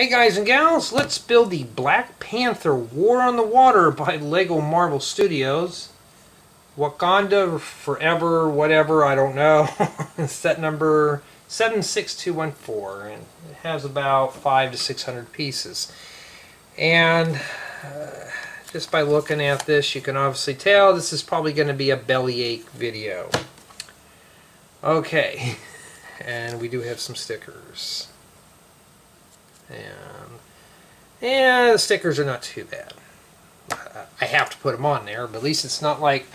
Hey guys and gals, let's build the Black Panther War on the Water by LEGO Marvel Studios. Wakanda Forever, whatever, I don't know. Set number 76214 and it has about 5 to 600 pieces. And uh, just by looking at this you can obviously tell this is probably going to be a bellyache video. Okay, and we do have some stickers. And the stickers are not too bad. I have to put them on there, but at least it's not like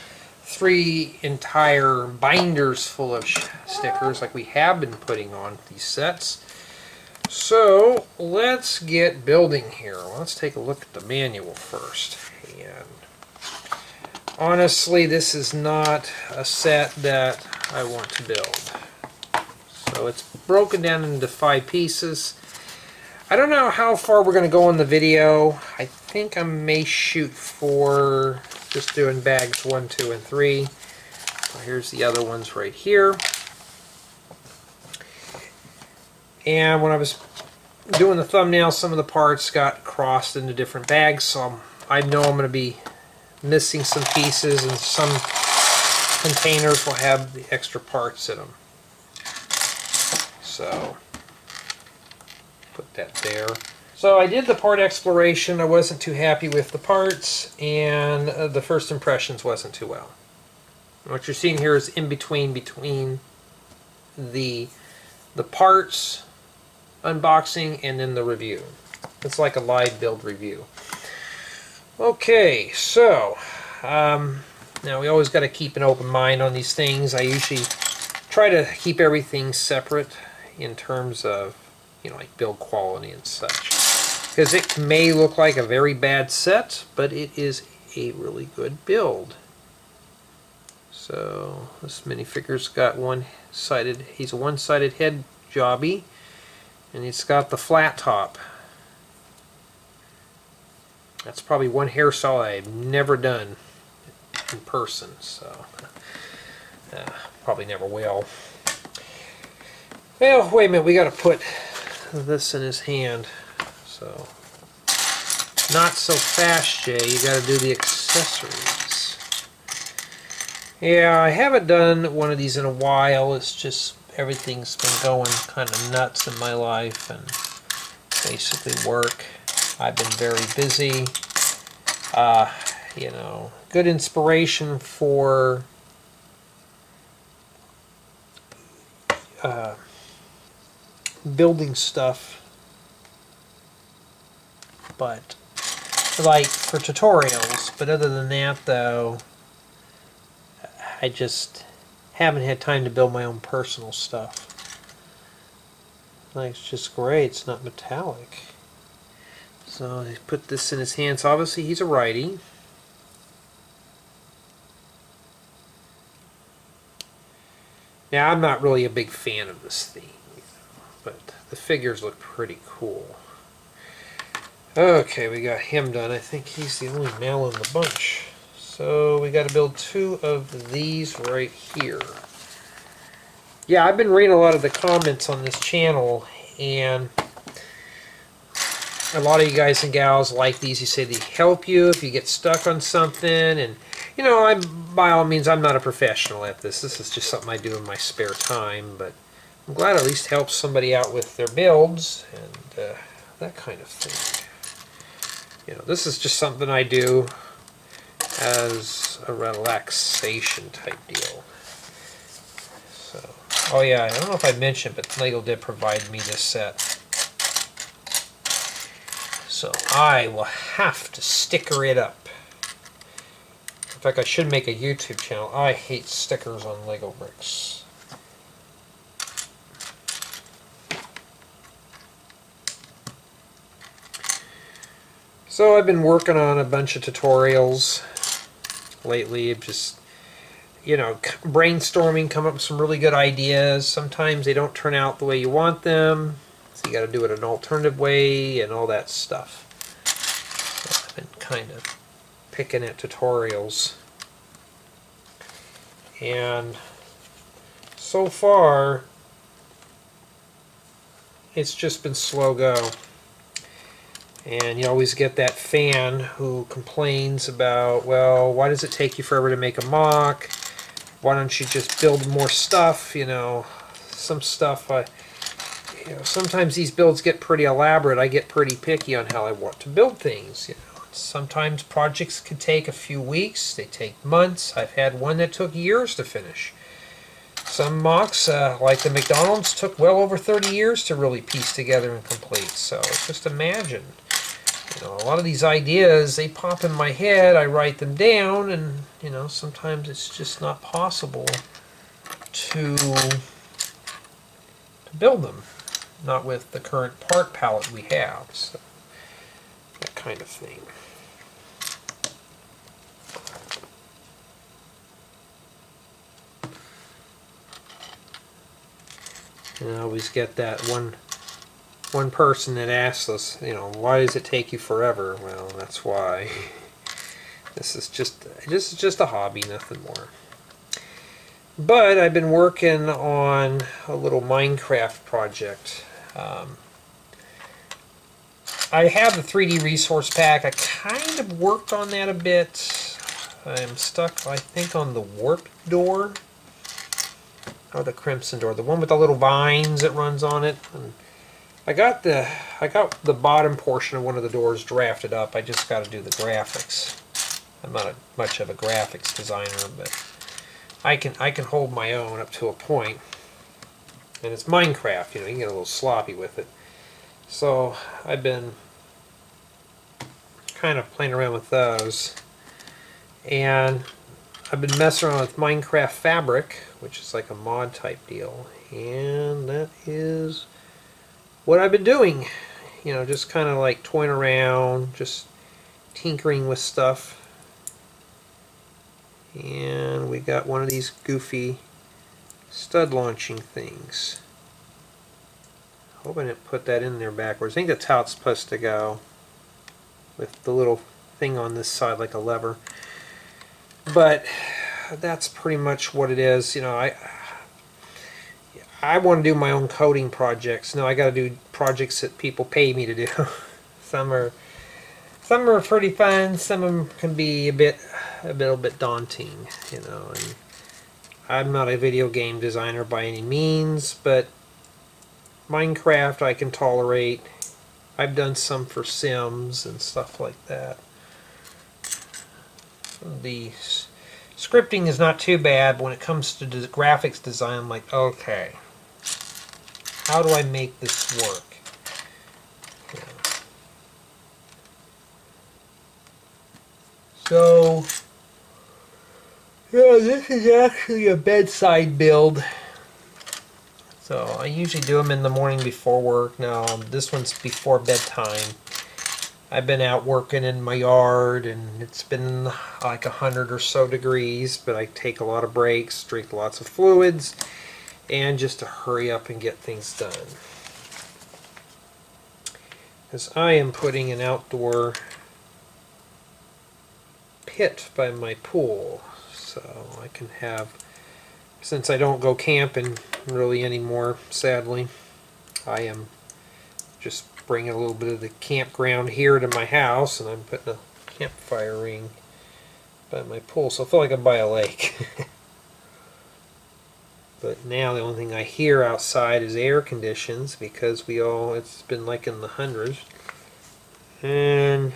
three entire binders full of stickers like we have been putting on these sets. So let's get building here. Let's take a look at the manual first. And honestly, this is not a set that I want to build. So it's broken down into five pieces. I don't know how far we're going to go in the video. I think I may shoot for just doing bags 1, 2, and 3. So here's the other ones right here. And when I was doing the thumbnail, some of the parts got crossed into different bags, so I know I'm going to be missing some pieces, and some containers will have the extra parts in them. So that there. So I did the part exploration. I wasn't too happy with the parts, and uh, the first impressions wasn't too well. What you're seeing here is in between between the the parts unboxing and then the review. It's like a live build review. Okay, so um, now we always got to keep an open mind on these things. I usually try to keep everything separate in terms of you know, like build quality and such. Because it may look like a very bad set, but it is a really good build. So this minifigure's got one-sided, he's a one-sided head jobby, and he's got the flat top. That's probably one hairstyle I've never done in person, so uh, probably never will. Well, wait a minute, we got to put this in his hand. So, not so fast, Jay. You got to do the accessories. Yeah, I haven't done one of these in a while. It's just everything's been going kind of nuts in my life and basically work. I've been very busy. Uh, you know, good inspiration for uh, building stuff. But like for tutorials. But other than that though I just haven't had time to build my own personal stuff. Like it's just great it's not metallic. So he put this in his hands. Obviously he's a righty. Now I'm not really a big fan of this theme but the figures look pretty cool. Okay, we got him done. I think he's the only male in the bunch. So we got to build two of these right here. Yeah, I've been reading a lot of the comments on this channel, and a lot of you guys and gals like these. You say they help you if you get stuck on something, and you know, I'm by all means, I'm not a professional at this. This is just something I do in my spare time, but I'm glad at least helps somebody out with their builds and uh, that kind of thing. You know, this is just something I do as a relaxation type deal. So, oh yeah, I don't know if I mentioned, but LEGO did provide me this set. So I will have to sticker it up. In fact, I should make a YouTube channel. I hate stickers on LEGO bricks. So I've been working on a bunch of tutorials lately, just, you know, brainstorming, come up with some really good ideas. Sometimes they don't turn out the way you want them, so you got to do it an alternative way and all that stuff. So I've been kind of picking at tutorials. And so far, it's just been slow go. And you always get that fan who complains about, well, why does it take you forever to make a MOC? Why don't you just build more stuff? You know, some stuff I, you know, sometimes these builds get pretty elaborate. I get pretty picky on how I want to build things. You know, sometimes projects can take a few weeks. They take months. I've had one that took years to finish. Some MOCs, uh, like the McDonald's, took well over 30 years to really piece together and complete. So just imagine. You know, a lot of these ideas, they pop in my head, I write them down, and, you know, sometimes it's just not possible to, to build them. Not with the current part palette we have. So, that kind of thing. And I always get that one one person that asks us, you know, why does it take you forever? Well, that's why. This is just this is just a hobby, nothing more. But I've been working on a little Minecraft project. Um, I have the 3D resource pack. I kind of worked on that a bit. I'm stuck, I think, on the warp door or the crimson door, the one with the little vines that runs on it. I got the I got the bottom portion of one of the doors drafted up. I just got to do the graphics. I'm not a, much of a graphics designer, but I can I can hold my own up to a point. And it's Minecraft, you know, you can get a little sloppy with it. So I've been kind of playing around with those. And I've been messing around with Minecraft Fabric, which is like a mod type deal. And that is what I've been doing. You know, just kind of like toying around, just tinkering with stuff. And we got one of these goofy stud launching things. Hoping it put that in there backwards. I think that's how it's supposed to go. With the little thing on this side like a lever. But that's pretty much what it is. You know, I I want to do my own coding projects. No, I got to do projects that people pay me to do. some are some are pretty fun. Some of them can be a bit a little bit daunting, you know. And I'm not a video game designer by any means, but Minecraft I can tolerate. I've done some for Sims and stuff like that. The scripting is not too bad when it comes to graphics design. I'm like, okay, how do I make this work? So, yeah, this is actually a bedside build. So I usually do them in the morning before work. Now this one's before bedtime. I've been out working in my yard and it's been like a hundred or so degrees, but I take a lot of breaks, drink lots of fluids, and just to hurry up and get things done. Because I am putting an outdoor pit by my pool, so I can have, since I don't go camping really anymore, sadly, I am just bringing a little bit of the campground here to my house, and I'm putting a campfire ring by my pool, so I feel like I'm by a lake. But now the only thing I hear outside is air conditions because we all, it's been like in the hundreds. And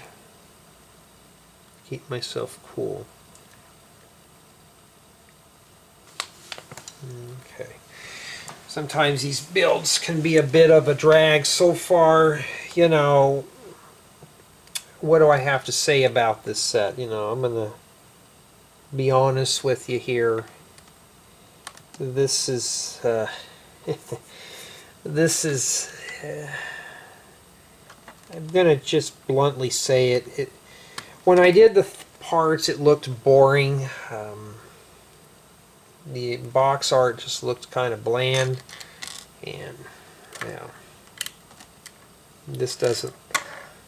keep myself cool. Okay. Sometimes these builds can be a bit of a drag. So far, you know, what do I have to say about this set? You know, I'm going to be honest with you here this is uh, this is uh, I'm gonna just bluntly say it, it when I did the parts it looked boring um, the box art just looked kind of bland and yeah this doesn't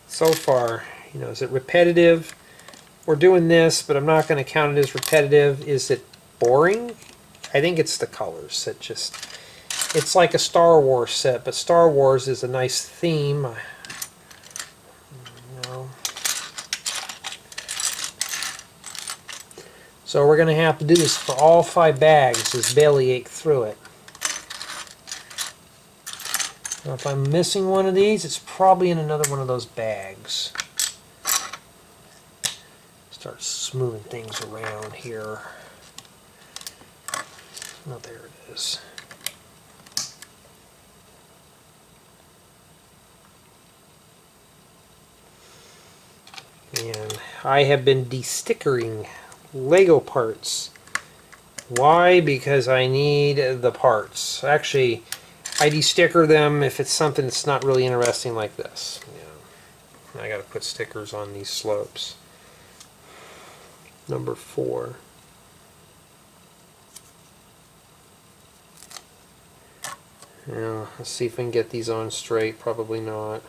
so far you know is it repetitive? We're doing this but I'm not going to count it as repetitive. Is it boring I think it's the colors that just... It's like a Star Wars set, but Star Wars is a nice theme. So we're going to have to do this for all five bags, is bellyache through it. Now if I'm missing one of these, it's probably in another one of those bags. Start smoothing things around here. Oh, there it is. And I have been destickering Lego parts. Why? Because I need the parts. Actually, I desticker them if it's something that's not really interesting like this. Yeah. I got to put stickers on these slopes. Number four. Yeah, let's see if we can get these on straight. Probably not.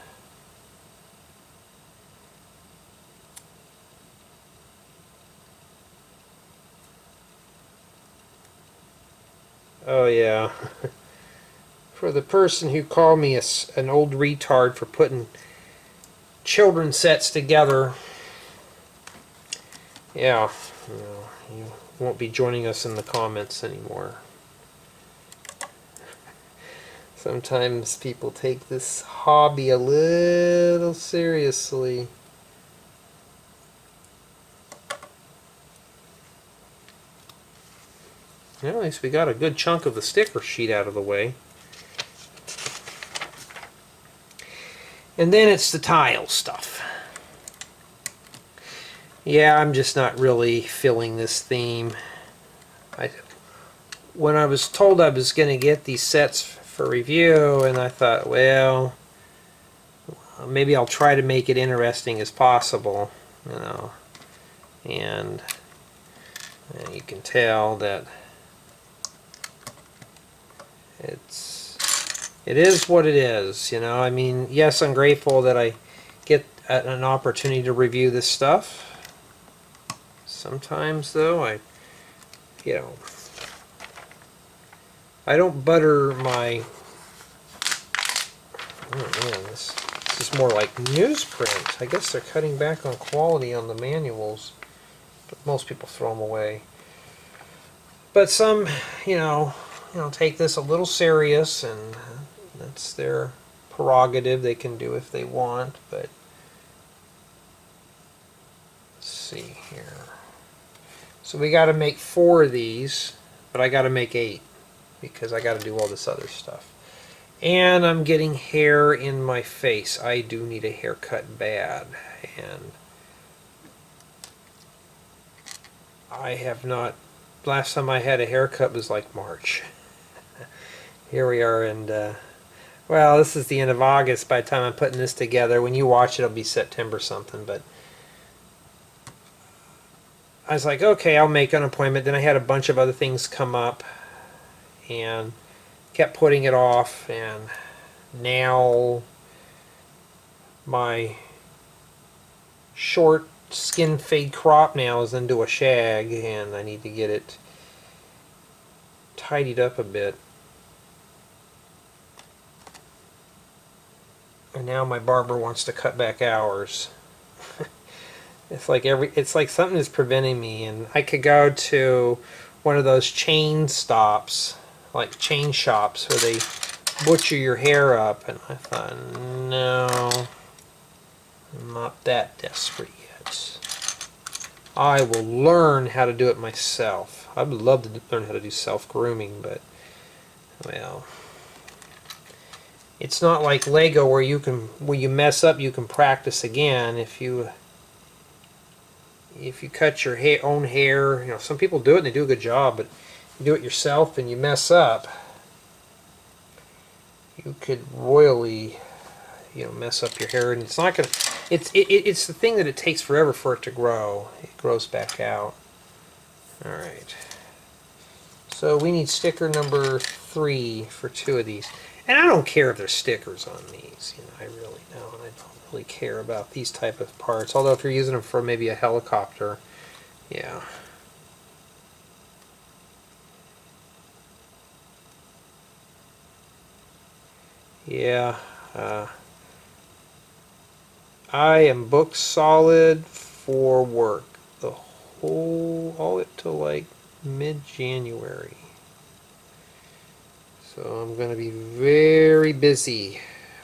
Oh yeah. for the person who called me a, an old retard for putting children sets together. Yeah, you, know, you won't be joining us in the comments anymore. Sometimes people take this hobby a little seriously. Well, at least we got a good chunk of the sticker sheet out of the way. And then it's the tile stuff. Yeah, I'm just not really feeling this theme. I, when I was told I was going to get these sets for review, and I thought, well, maybe I'll try to make it interesting as possible, you know. And, and you can tell that it's it is what it is, you know. I mean, yes, I'm grateful that I get an opportunity to review this stuff. Sometimes, though, I, you know, I don't butter my. Oh man, this, this is more like newsprint. I guess they're cutting back on quality on the manuals, but most people throw them away. But some, you know, you know, take this a little serious, and that's their prerogative. They can do if they want, but let's see here. So we got to make four of these, but I got to make eight because I got to do all this other stuff. And I'm getting hair in my face. I do need a haircut bad, and I have not. Last time I had a haircut was like March here we are and uh, well this is the end of August by the time I'm putting this together when you watch it it'll be September something but I was like okay I'll make an appointment then I had a bunch of other things come up and kept putting it off and now my short skin fade crop now is into a shag and I need to get it tidied up a bit and now my barber wants to cut back hours. it's like every it's like something is preventing me and I could go to one of those chain stops like chain shops where they butcher your hair up and I thought no I'm not that desperate yet. I will learn how to do it myself. I would love to learn how to do self grooming but well it's not like Lego where you can when you mess up you can practice again if you if you cut your hair, own hair. You know some people do it and they do a good job but do it yourself and you mess up you could royally you know mess up your hair and it's not gonna it's it, it's the thing that it takes forever for it to grow it grows back out all right so we need sticker number three for two of these and I don't care if there's stickers on these. You know, I really don't. I don't really care about these type of parts. Although if you're using them for maybe a helicopter, yeah. Yeah. Uh, I am booked solid for work the whole, all it till like mid-January. So I'm going to be very busy.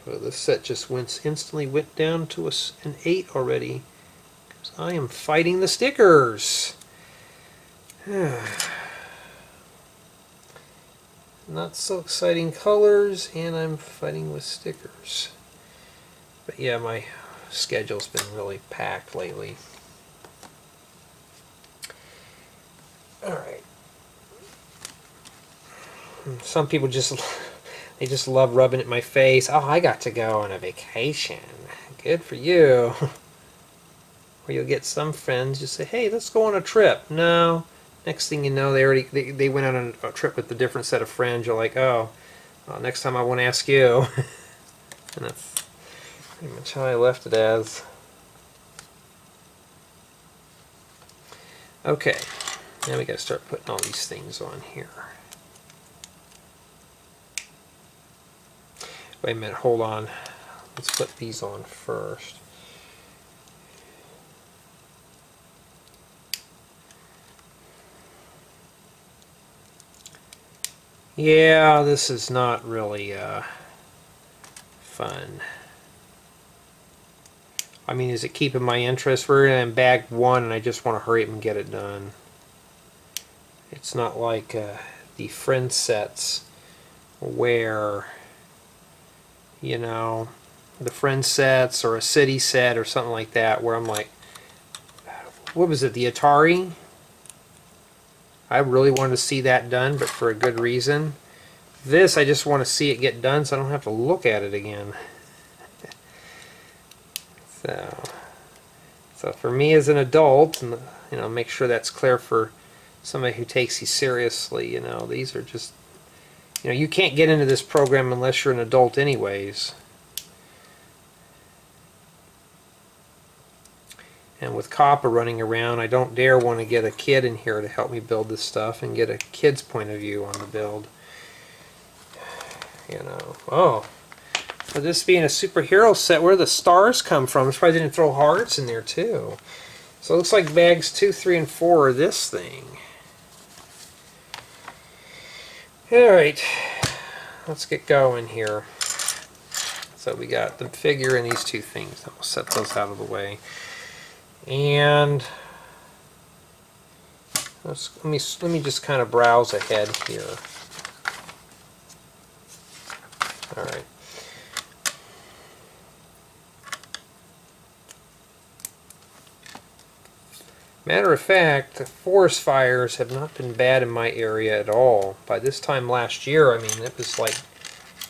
Well, this set just went instantly went down to a, an 8 already. Because I am fighting the stickers. Not so exciting colors, and I'm fighting with stickers. But yeah, my schedule's been really packed lately. Alright. Some people just they just love rubbing it in my face. Oh, I got to go on a vacation. Good for you. or you'll get some friends just say, "Hey, let's go on a trip." No. Next thing you know, they already they, they went on a, trip with a different set of friends. You're like, "Oh, well, next time I won't ask you." and that's pretty much how I left it as. Okay, now we got to start putting all these things on here. Wait a minute, hold on. Let's put these on first. Yeah, this is not really uh, fun. I mean, is it keeping my interest? We're in bag one, and I just want to hurry up and get it done. It's not like uh, the friend sets where you know, the friend sets or a city set or something like that where I'm like, what was it, the Atari? I really wanted to see that done, but for a good reason. This, I just want to see it get done so I don't have to look at it again. so, so for me as an adult, and you know, make sure that's clear for somebody who takes you seriously, you know, these are just you know, you can't get into this program unless you're an adult anyways. And with COPPA running around, I don't dare want to get a kid in here to help me build this stuff and get a kid's point of view on the build. You know, oh, for this being a superhero set, where the stars come from? It's probably didn't throw hearts in there too. So it looks like bags two, three, and four are this thing. Alright, let's get going here. So we got the figure and these two things. We'll set those out of the way. And let me let me just kind of browse ahead here. All right. Matter of fact, the forest fires have not been bad in my area at all. By this time last year, I mean, it was like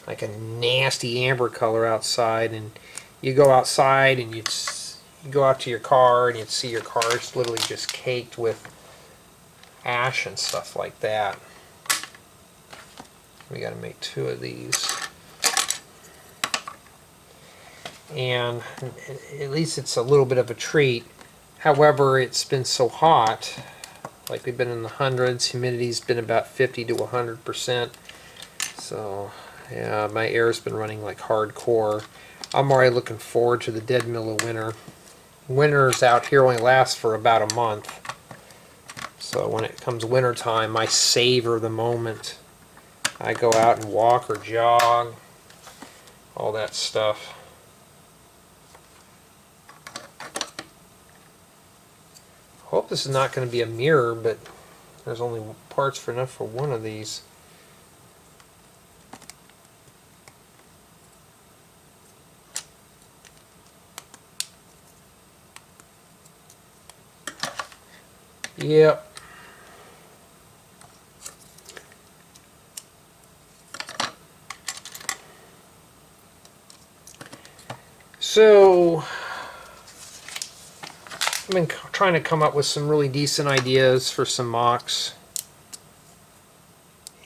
like a nasty amber color outside, and you go outside and you'd you go out to your car and you'd see your car's literally just caked with ash and stuff like that. We got to make two of these. And at least it's a little bit of a treat However, it's been so hot, like we've been in the hundreds, humidity's been about 50 to 100%. So, yeah, my air's been running like hardcore. I'm already looking forward to the dead middle of winter. Winters out here only last for about a month. So when it comes winter time, I savor the moment. I go out and walk or jog, all that stuff. hope this is not going to be a mirror, but there's only parts for enough for one of these. Yep. So, I've been trying to come up with some really decent ideas for some MOCs.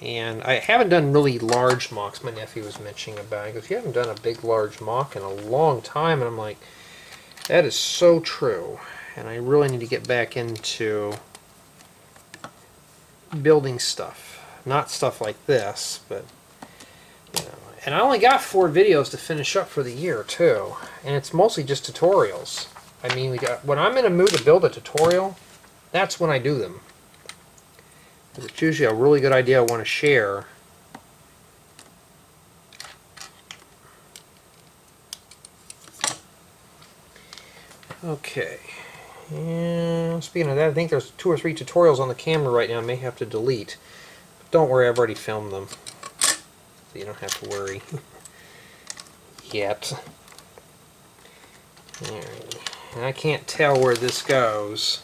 And I haven't done really large MOCs. My nephew was mentioning about. He goes, "You haven't done a big, large MOC in a long time." And I'm like, "That is so true." And I really need to get back into building stuff, not stuff like this, but you know. And I only got four videos to finish up for the year too, and it's mostly just tutorials. I mean, we got, when I'm in a mood to build a tutorial, that's when I do them. It's usually a really good idea I want to share. Okay. And speaking of that, I think there's two or three tutorials on the camera right now I may have to delete. But don't worry, I've already filmed them. So you don't have to worry. Yet. And I can't tell where this goes.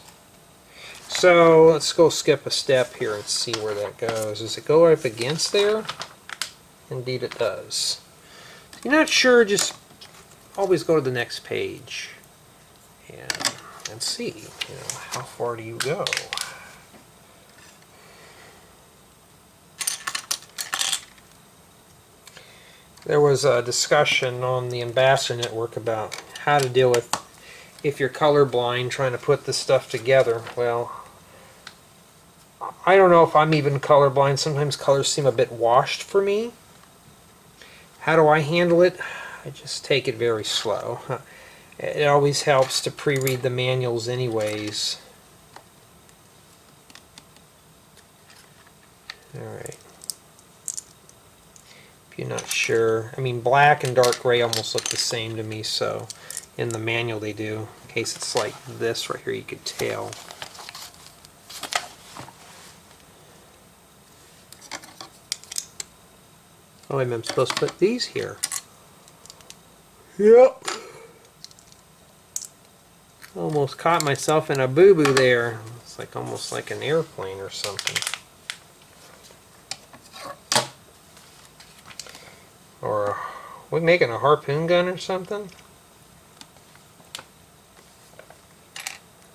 So let's go skip a step here and see where that goes. Does it go up against there? Indeed it does. If you're not sure, just always go to the next page and, and see, you know, how far do you go? There was a discussion on the Ambassador Network about how to deal with if you're colorblind trying to put this stuff together. Well, I don't know if I'm even colorblind. Sometimes colors seem a bit washed for me. How do I handle it? I just take it very slow. It always helps to pre-read the manuals anyways. Alright. If you're not sure, I mean black and dark gray almost look the same to me, so in the manual they do. In case it's like this right here, you could tell. Oh, I'm supposed to put these here. Yep. Almost caught myself in a boo-boo there. It's like almost like an airplane or something. Or we making a harpoon gun or something?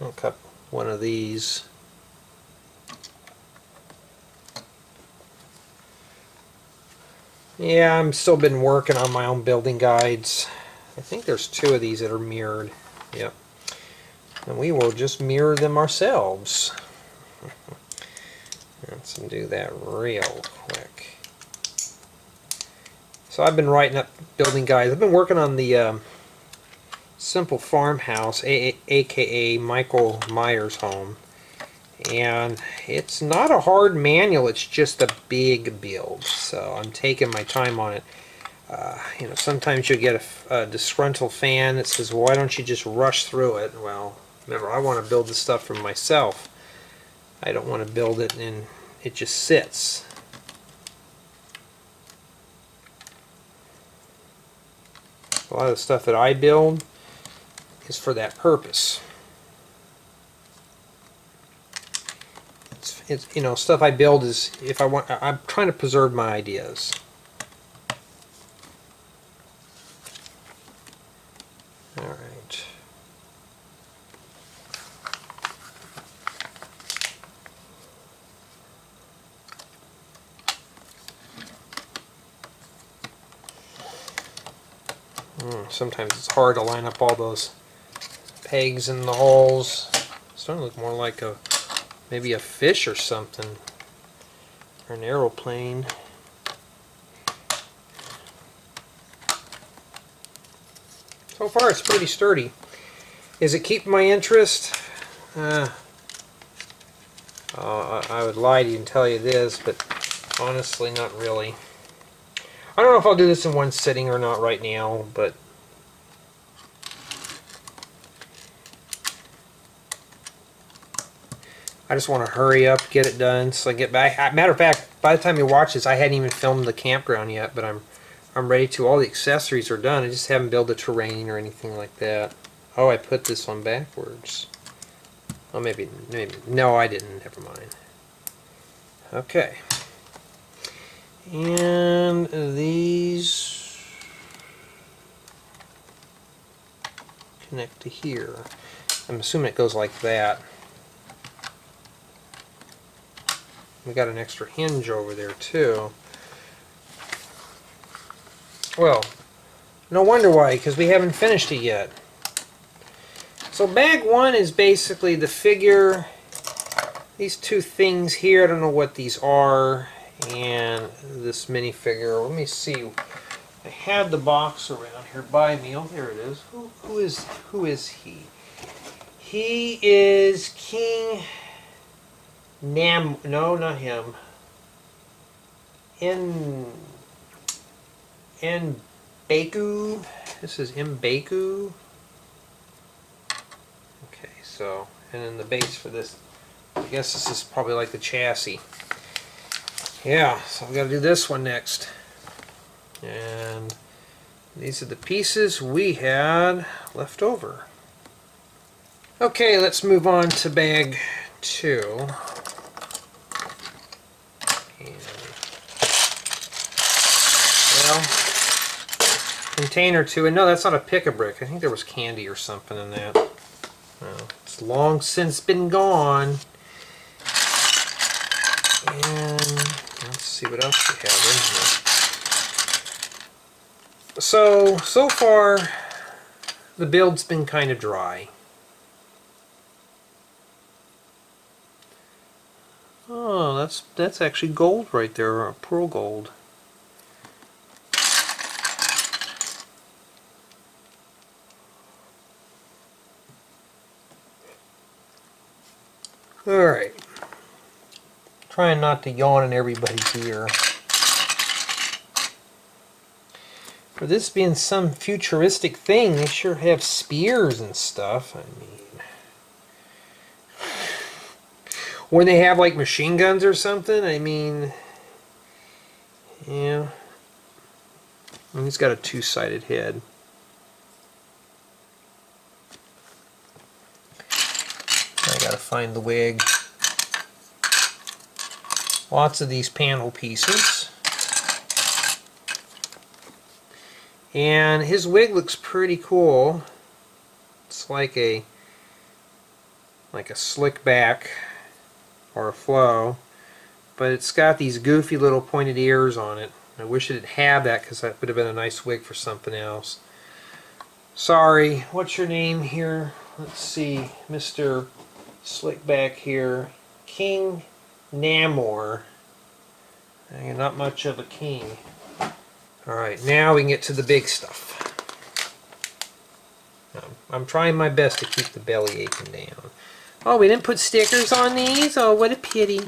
I'll cut one of these. Yeah, I'm still been working on my own building guides. I think there's two of these that are mirrored. Yep. And we will just mirror them ourselves. Let's do that real quick. So I've been writing up building guides. I've been working on the um, Simple Farmhouse, aka Michael Myers' home and it's not a hard manual it's just a big build so I'm taking my time on it uh, you know sometimes you'll get a, a, disgruntled fan that says why don't you just rush through it well remember I want to build the stuff for myself I don't want to build it and it just sits a lot of the stuff that I build is for that purpose it's you know stuff I build is if I want I'm trying to preserve my ideas. All right. Sometimes it's hard to line up all those pegs in the holes. It's starting to look more like a maybe a fish or something. Or an aeroplane. So far it's pretty sturdy. Is it keeping my interest? Uh, uh, I would lie to you and tell you this but honestly not really. I don't know if I'll do this in one sitting or not right now but I just want to hurry up, get it done, so I get back. Matter of fact, by the time you watch this, I hadn't even filmed the campground yet, but I'm I'm ready to. All the accessories are done. I just haven't built the terrain or anything like that. Oh, I put this one backwards. Oh, maybe, maybe. No, I didn't. Never mind. Okay. And these connect to here. I'm assuming it goes like that. We got an extra hinge over there too. Well, no wonder why, because we haven't finished it yet. So bag one is basically the figure, these two things here, I don't know what these are, and this minifigure. Let me see. I had the box around here by me. Oh, there it is. Who, who is who is he? He is King Nam, no, not him. In, in Baku. This is in M'Baku. Okay, so, and then the base for this, I guess this is probably like the chassis. Yeah, so I've got to do this one next. And these are the pieces we had left over. Okay, let's move on to bag two. And, well, container two, and no, that's not a pick-a-brick. I think there was candy or something in that. Well, it's long since been gone. And let's see what else we have in here. So, so far, the build's been kind of dry. Oh, that's that's actually gold right there, pearl gold. Alright. Trying not to yawn in everybody's ear. For this being some futuristic thing, they sure have spears and stuff. I mean... When they have like machine guns or something, I mean... Yeah. He's got a two-sided head. I gotta find the wig. Lots of these panel pieces. And his wig looks pretty cool. It's like a like a slick back or a flow, but it's got these goofy little pointed ears on it. I wish it had that because that would have been a nice wig for something else. Sorry, what's your name here? Let's see, Mr. Slickback here. King Namor. Not much of a king. Alright, now we can get to the big stuff. I'm trying my best to keep the belly aching down. Oh, we didn't put stickers on these? Oh, what a pity.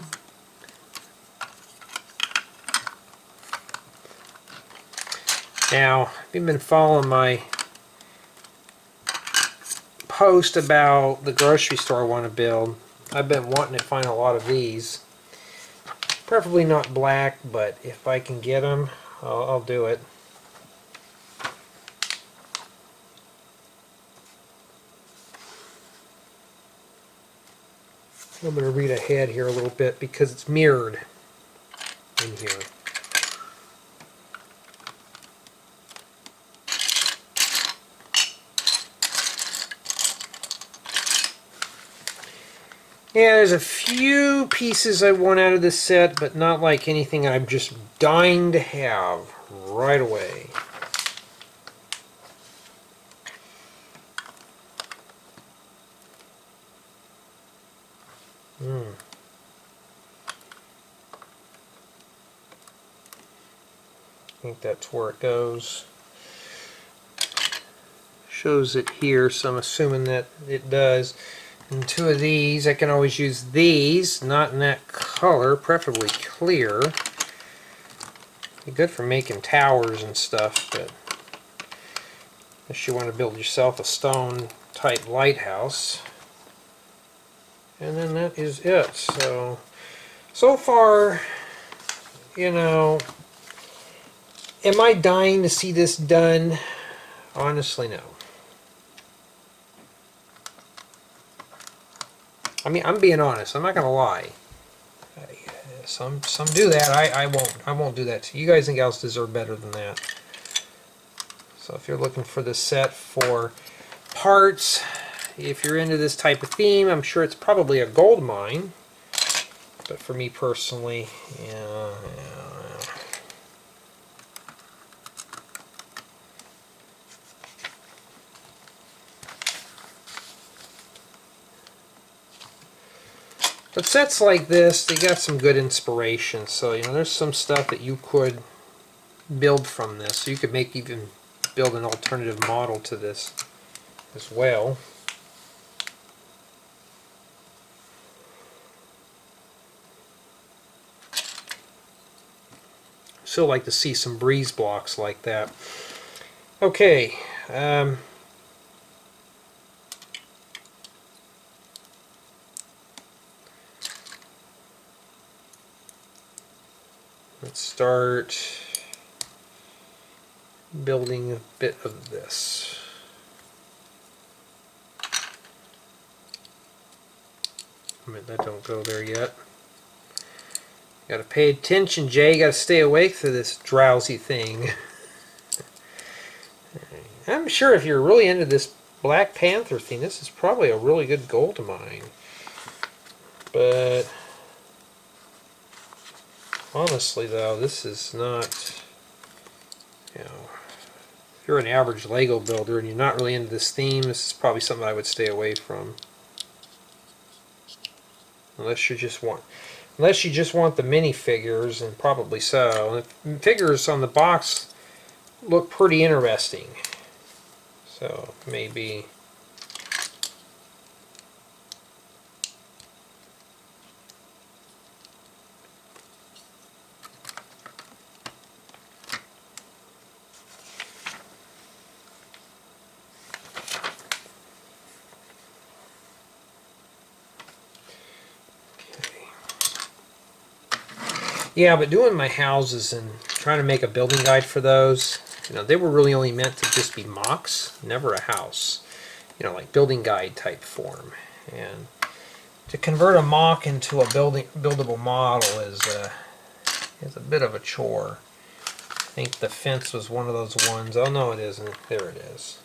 Now, if you've been following my post about the grocery store I want to build, I've been wanting to find a lot of these. Preferably not black, but if I can get them, I'll, I'll do it. I'm going to read ahead here a little bit because it's mirrored in here. Yeah, there's a few pieces I want out of this set, but not like anything I'm just dying to have right away. Hmm. I think that's where it goes. Shows it here, so I'm assuming that it does. And two of these, I can always use these, not in that color, preferably clear. Be good for making towers and stuff, but unless you want to build yourself a stone type lighthouse. And then that is it. So so far you know am I dying to see this done? Honestly no I mean I'm being honest I'm not gonna lie some some do that I, I won't I won't do that you guys and gals deserve better than that so if you're looking for the set for parts if you're into this type of theme, I'm sure it's probably a gold mine. But for me personally, yeah, yeah. But sets like this, they got some good inspiration. So, you know, there's some stuff that you could build from this. So you could make even build an alternative model to this as well. Still like to see some breeze blocks like that. Okay, um, start building a bit of this. I mean, that don't go there yet. Gotta pay attention, Jay. Gotta stay awake for this drowsy thing. I'm sure if you're really into this Black Panther thing, this is probably a really good gold to mine. But honestly, though, this is not. You know, if you're an average Lego builder and you're not really into this theme, this is probably something I would stay away from. Unless you just want, unless you just want the minifigures, and probably so. The figures on the box look pretty interesting. So maybe Yeah, but doing my houses and trying to make a building guide for those, you know, they were really only meant to just be MOCs, never a house. You know, like building guide type form. And to convert a MOC into a building buildable model is a, is a bit of a chore. I think the fence was one of those ones. Oh no, it isn't. There it is.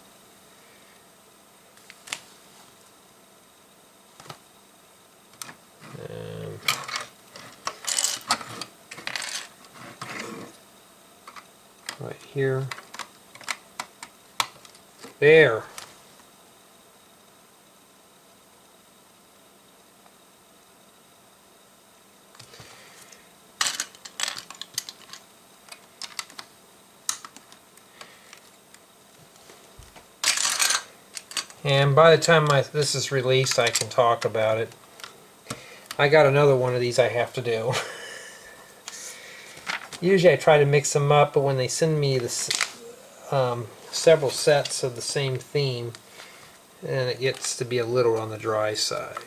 Right here. There. And by the time my, this is released, I can talk about it. I got another one of these I have to do. Usually I try to mix them up, but when they send me this, um, several sets of the same theme, and it gets to be a little on the dry side.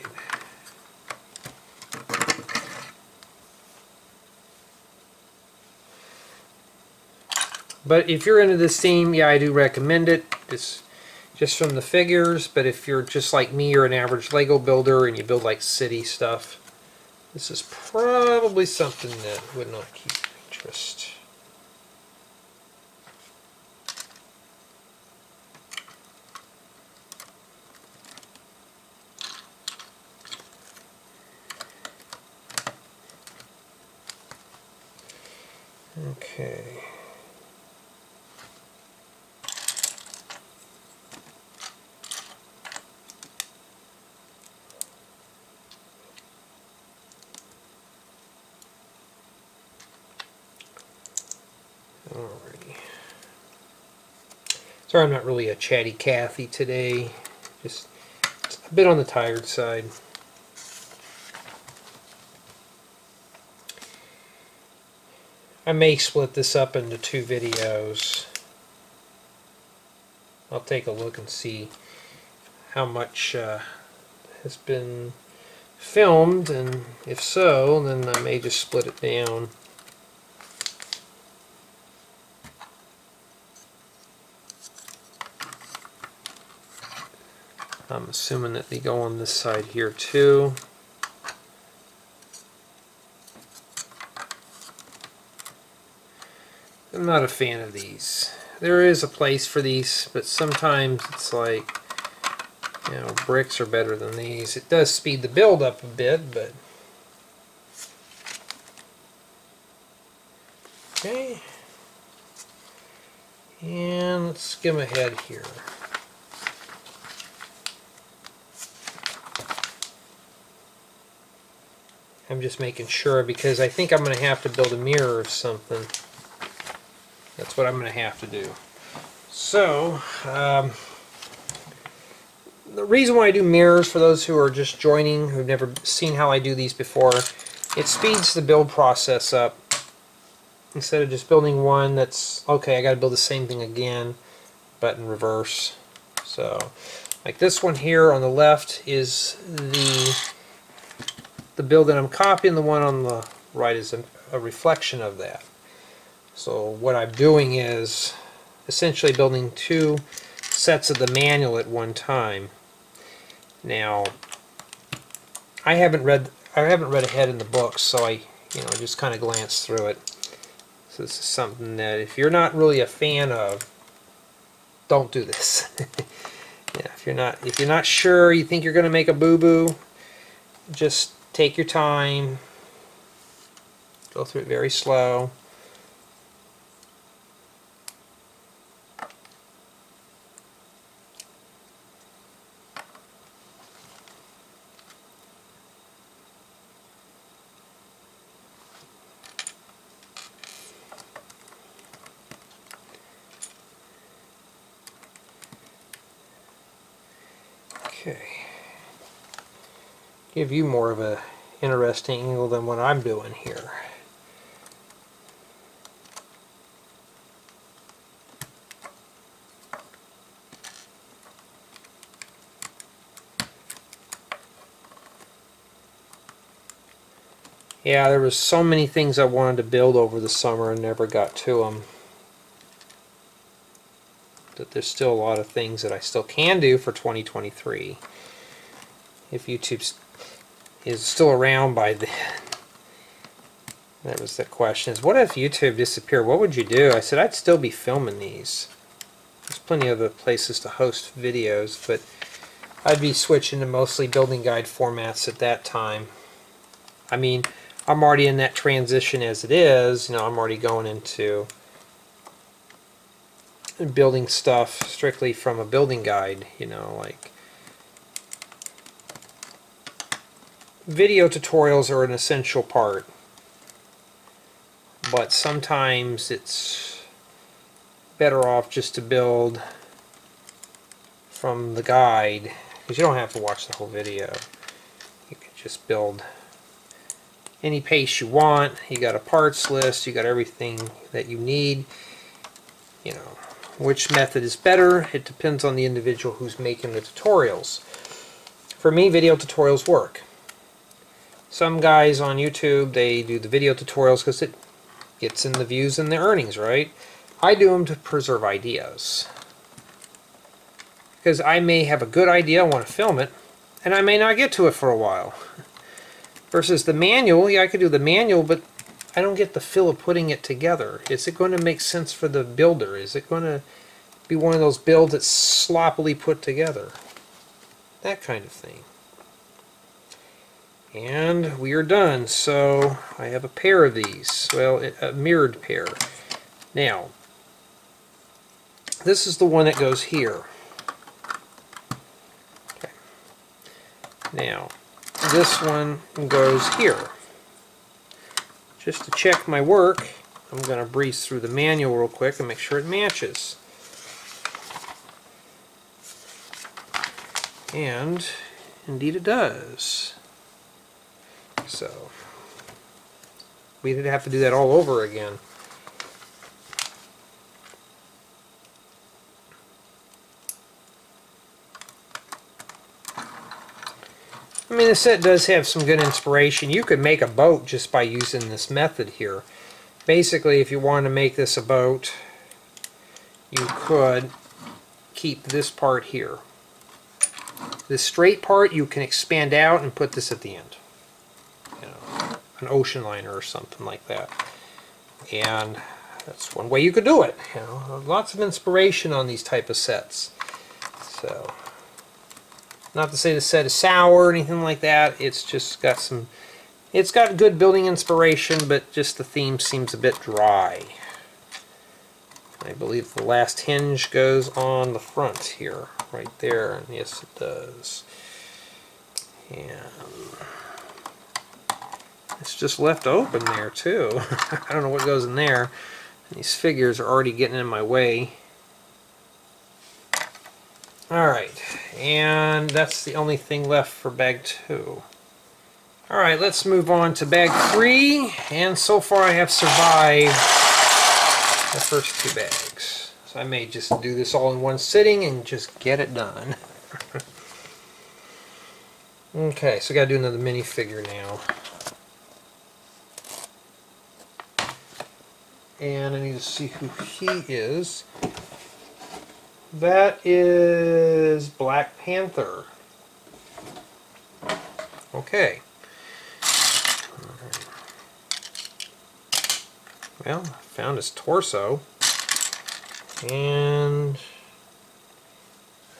But if you're into this theme, yeah, I do recommend it. It's just from the figures, but if you're just like me, you're an average Lego builder and you build like city stuff, this is probably something that would not keep interest. Okay. Sorry I'm not really a chatty Cathy today. Just a bit on the tired side. I may split this up into two videos. I'll take a look and see how much uh, has been filmed and if so then I may just split it down. I'm assuming that they go on this side here too. I'm not a fan of these. There is a place for these, but sometimes it's like, you know, bricks are better than these. It does speed the build up a bit, but... Okay. And let's skim ahead here. I'm just making sure because I think I'm going to have to build a mirror or something. That's what I'm going to have to do. So, um, the reason why I do mirrors, for those who are just joining, who've never seen how I do these before, it speeds the build process up. instead of just building one that's okay I got to build the same thing again but in reverse so like this one here on the left is the the build that I'm copying the one on the right is a, a reflection of that. So what I'm doing is essentially building two sets of the manual at one time. Now I haven't read I haven't read ahead in the book, so I you know just kind of glanced through it. So this is something that if you're not really a fan of, don't do this. yeah, if you're not if you're not sure, you think you're going to make a boo-boo, just take your time. Go through it very slow. Okay. Give you more of a interesting angle than what I'm doing here. Yeah, there was so many things I wanted to build over the summer and never got to them that there's still a lot of things that I still can do for 2023 if YouTube is still around by then. That was the question is what if YouTube disappeared? What would you do? I said I'd still be filming these. There's plenty of other places to host videos, but I'd be switching to mostly building guide formats at that time. I mean, I'm already in that transition as it is. You know, I'm already going into building stuff strictly from a building guide, you know, like video tutorials are an essential part, but sometimes it's better off just to build from the guide, because you don't have to watch the whole video. You can just build any pace you want. You got a parts list, you got everything that you need. You know, which method is better? It depends on the individual who's making the tutorials. For me, video tutorials work. Some guys on YouTube, they do the video tutorials because it gets in the views and the earnings, right? I do them to preserve ideas. Because I may have a good idea, I want to film it, and I may not get to it for a while. Versus the manual, yeah, I could do the manual, but I don't get the feel of putting it together. Is it going to make sense for the builder? Is it going to be one of those builds that's sloppily put together? That kind of thing. And we are done. So I have a pair of these. Well, a mirrored pair. Now, this is the one that goes here. Okay. Now, this one goes here. Just to check my work, I'm going to breeze through the manual real quick and make sure it matches. And indeed it does. So we did have to do that all over again. I mean, the set does have some good inspiration. You could make a boat just by using this method here. Basically, if you want to make this a boat, you could keep this part here. This straight part you can expand out and put this at the end. An ocean liner or something like that. And that's one way you could do it. You know, lots of inspiration on these type of sets. So. Not to say the set is sour or anything like that. It's just got some... It's got good building inspiration, but just the theme seems a bit dry. I believe the last hinge goes on the front here, right there. And yes, it does. And it's just left open there, too. I don't know what goes in there. These figures are already getting in my way. Alright, and that's the only thing left for bag two. Alright, let's move on to bag three, and so far I have survived the first two bags. So I may just do this all in one sitting and just get it done. okay, so I gotta do another minifigure now. And I need to see who he is. That is Black Panther. Okay. Well, I found his torso. And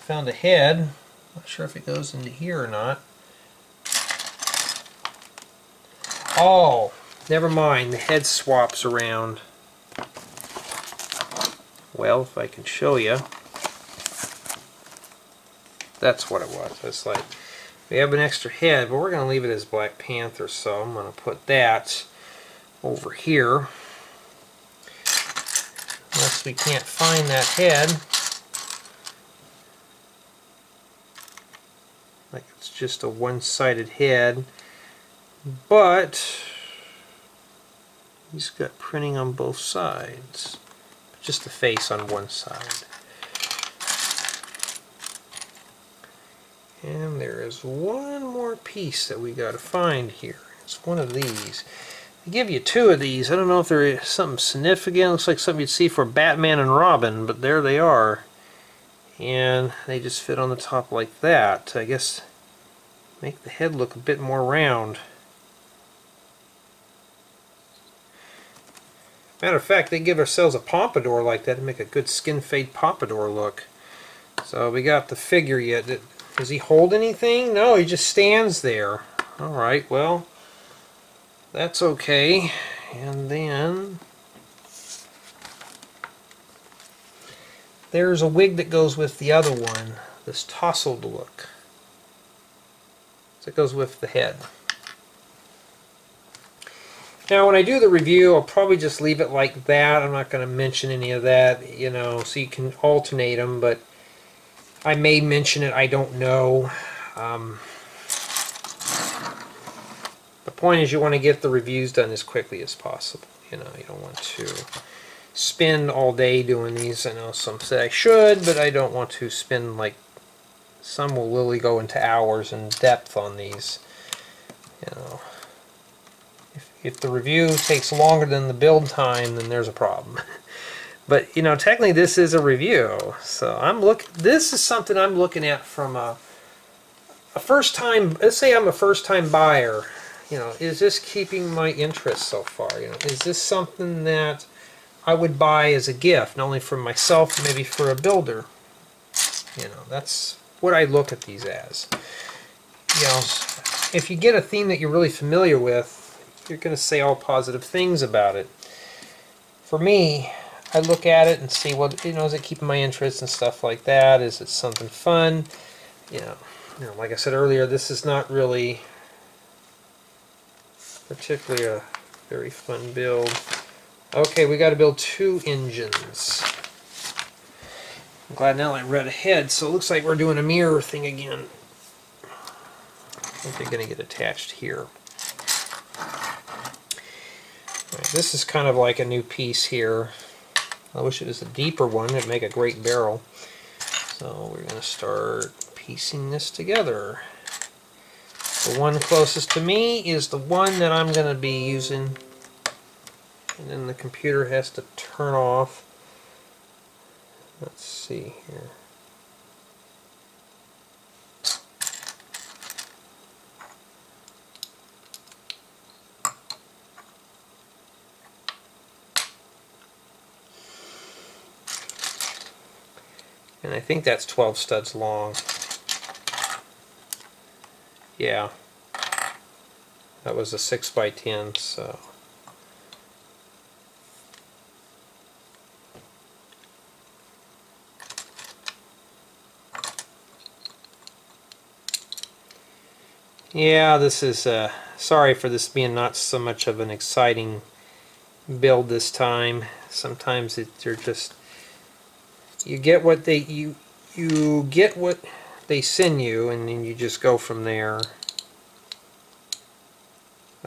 found a head. Not sure if it goes into here or not. Oh, never mind. The head swaps around. Well, if I can show you. That's what it was. It's like, we have an extra head, but we're going to leave it as Black Panther, so I'm going to put that over here. Unless we can't find that head. Like it's just a one-sided head. But he's got printing on both sides. Just the face on one side. And there is one more piece that we got to find here. It's one of these. They give you two of these. I don't know if there is something significant. Looks like something you'd see for Batman and Robin, but there they are. And they just fit on the top like that. I guess make the head look a bit more round. Matter of fact, they give ourselves a pompadour like that to make a good skin fade pompadour look. So we got the figure yet. Does he hold anything? No, he just stands there. Alright, well, that's okay. And then there's a wig that goes with the other one, this tousled look. So it goes with the head. Now when I do the review, I'll probably just leave it like that. I'm not going to mention any of that, you know, so you can alternate them, but I may mention it, I don't know. Um, the point is you want to get the reviews done as quickly as possible. You know, you don't want to spend all day doing these. I know some say I should, but I don't want to spend like some will literally go into hours in depth on these. You know, if, the review takes longer than the build time, then there's a problem. But you know, technically this is a review, so I'm look. This is something I'm looking at from a a first time. Let's say I'm a first time buyer. You know, is this keeping my interest so far? You know, is this something that I would buy as a gift, not only for myself, maybe for a builder? You know, that's what I look at these as. You know, if you get a theme that you're really familiar with, you're going to say all positive things about it. For me, I look at it and see well, you know is it keeping my interest and stuff like that. Is it something fun? You know, you know, like I said earlier, this is not really particularly a very fun build. Okay, we got to build two engines. I'm glad now I read ahead, so it looks like we're doing a mirror thing again. I think they're going to get attached here. Right, this is kind of like a new piece here. I wish it was a deeper one. It'd make a great barrel. So we're going to start piecing this together. The one closest to me is the one that I'm going to be using. And then the computer has to turn off. Let's see here. And I think that's 12 studs long. Yeah. That was a 6 by 10 so... Yeah, this is, uh, sorry for this being not so much of an exciting build this time. Sometimes it, they're just you get what they you you get what they send you and then you just go from there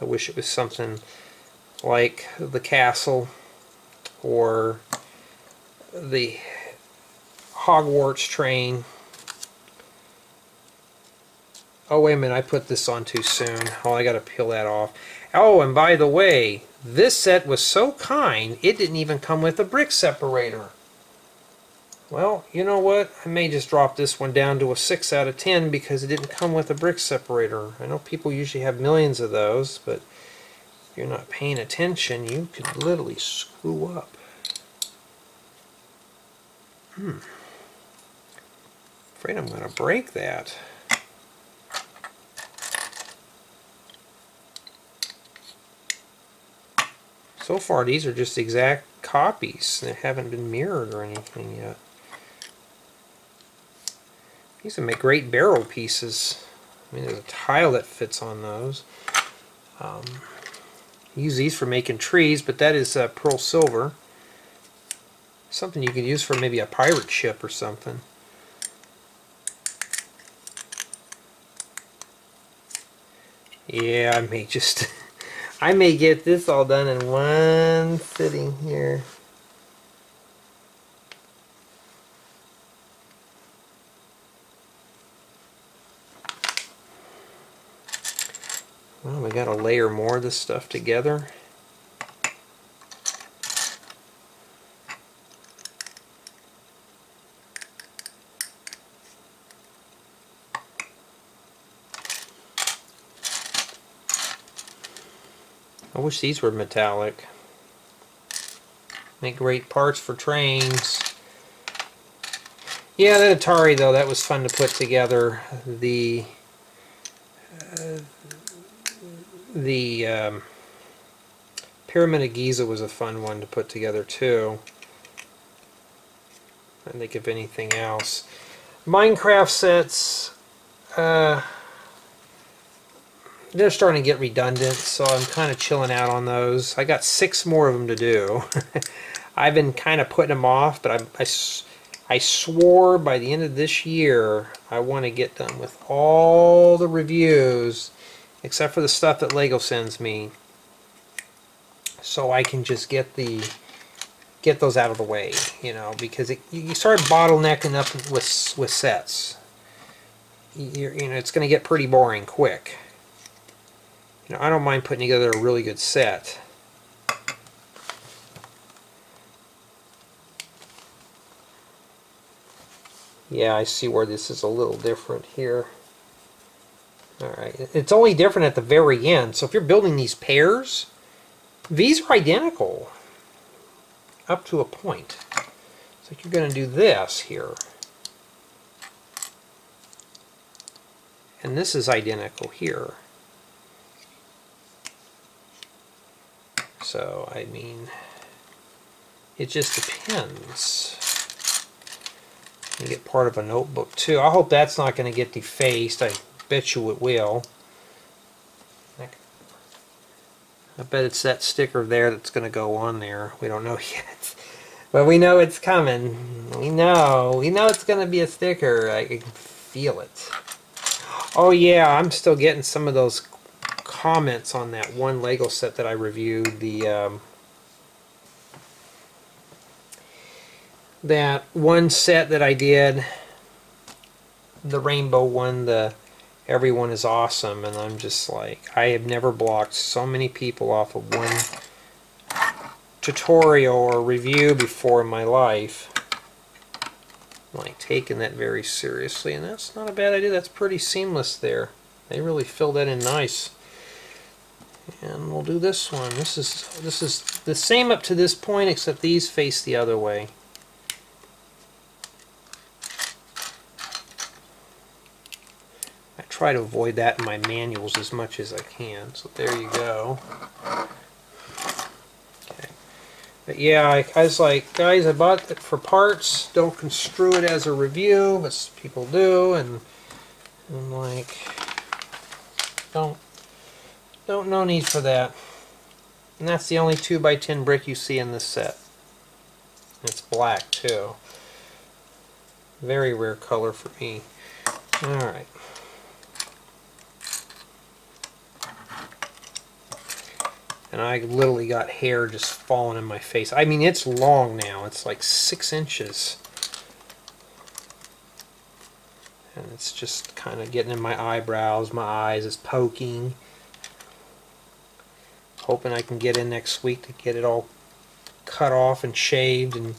I wish it was something like the castle or the Hogwarts train. Oh, wait a minute, I put this on too soon. Oh, I gotta peel that off. Oh, and by the way, this set was so kind, it didn't even come with a brick separator. Well, you know what? I may just drop this one down to a 6 out of 10 because it didn't come with a brick separator. I know people usually have millions of those, but if you're not paying attention, you could literally screw up. Hmm. Afraid I'm going to break that. So far, these are just exact copies. They haven't been mirrored or anything yet. These would make great barrel pieces. I mean, there's a tile that fits on those. Um, use these for making trees, but that is uh, pearl silver. Something you could use for maybe a pirate ship or something. Yeah, I may just... I may get this all done in one sitting here. Well, we got to layer more of this stuff together. I wish these were metallic. Make great parts for trains. Yeah, that Atari though, that was fun to put together. The uh, the um, Pyramid of Giza was a fun one to put together too. I think of anything else. Minecraft sets, uh, they're starting to get redundant, so I'm kind of chilling out on those. I got six more of them to do. I've been kind of putting them off, but I, I, I swore by the end of this year I want to get done with all the reviews except for the stuff that Lego sends me so I can just get the get those out of the way you know because it, you start bottlenecking up with with sets. You're, you know it's going to get pretty boring quick. You know I don't mind putting together a really good set. Yeah I see where this is a little different here Alright, it's only different at the very end. So if you're building these pairs, these are identical up to a point. So you're going to do this here. And this is identical here. So, I mean, it just depends. You get part of a notebook too. I hope that's not going to get defaced. I bet you it will. I bet it's that sticker there that's going to go on there. We don't know yet. But we know it's coming. We know. We know it's going to be a sticker. I can feel it. Oh yeah, I'm still getting some of those comments on that one Lego set that I reviewed. The um, That one set that I did. The rainbow one. The everyone is awesome and I'm just like I have never blocked so many people off of one tutorial or review before in my life like taking that very seriously and that's not a bad idea. That's pretty seamless there. They really fill that in nice. And we'll do this one. This is this is the same up to this point except these face the other way try to avoid that in my manuals as much as I can. So there you go. Okay. But yeah, I, I was like, guys, I bought it for parts. Don't construe it as a review, but people do. And I'm like, don't, don't, no need for that. And that's the only 2x10 brick you see in this set. It's black too. Very rare color for me. Alright. And I literally got hair just falling in my face. I mean, it's long now. It's like six inches. And it's just kind of getting in my eyebrows, my eyes, it's poking. Hoping I can get in next week to get it all cut off and shaved and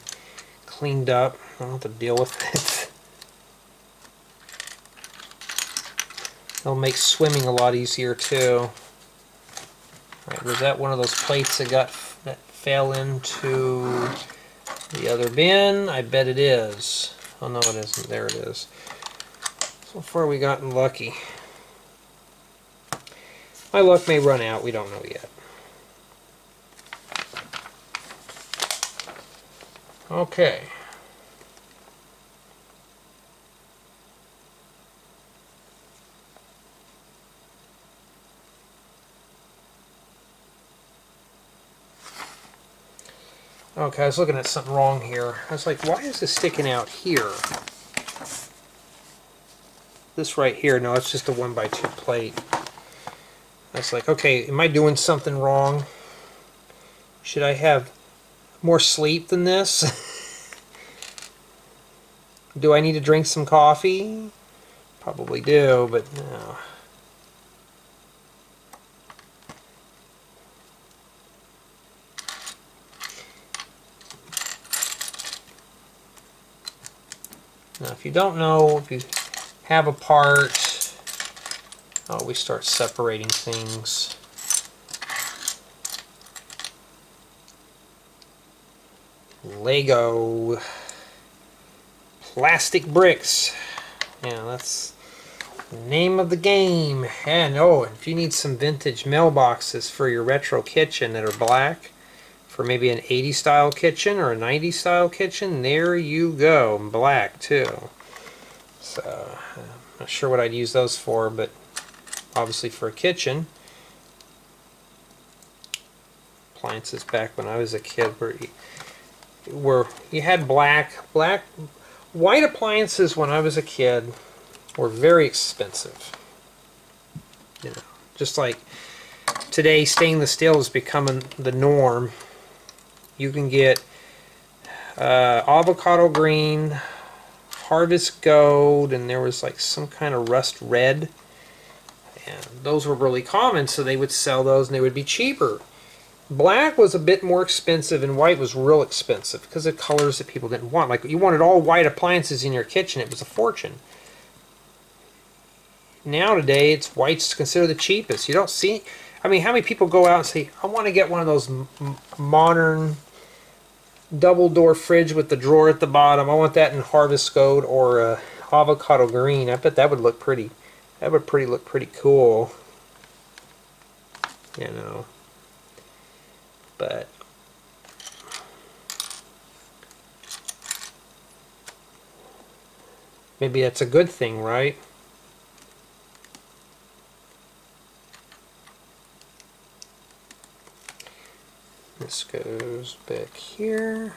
cleaned up. I don't have to deal with it. It'll make swimming a lot easier too. Right, was that one of those plates that got that fell into the other bin? I bet it is. Oh no, it isn't. There it is. So far we gotten lucky. My luck may run out. We don't know yet. Okay. Okay, I was looking at something wrong here. I was like, why is this sticking out here? This right here, no, it's just a one by two plate. I was like, okay, am I doing something wrong? Should I have more sleep than this? do I need to drink some coffee? Probably do, but no. Now, if you don't know, if you have a part, oh, we start separating things. Lego plastic bricks. Yeah, that's the name of the game. And oh, if you need some vintage mailboxes for your retro kitchen that are black, for maybe an 80 style kitchen or a 90 style kitchen, there you go. Black too. So, I'm not sure what I'd use those for, but obviously for a kitchen. Appliances back when I was a kid were were you had black black white appliances when I was a kid were very expensive. You know, just like today stainless steel is becoming the norm you can get uh, avocado green, harvest gold, and there was like some kind of rust red. And those were really common, so they would sell those and they would be cheaper. Black was a bit more expensive and white was real expensive because of colors that people didn't want. Like you wanted all white appliances in your kitchen, it was a fortune. Now today, it's white's considered the cheapest. You don't see, I mean, how many people go out and say, I want to get one of those modern double door fridge with the drawer at the bottom. I want that in harvest gold or uh, avocado green. I bet that would look pretty. That would pretty look pretty cool. You know. But maybe that's a good thing, right? This goes back here.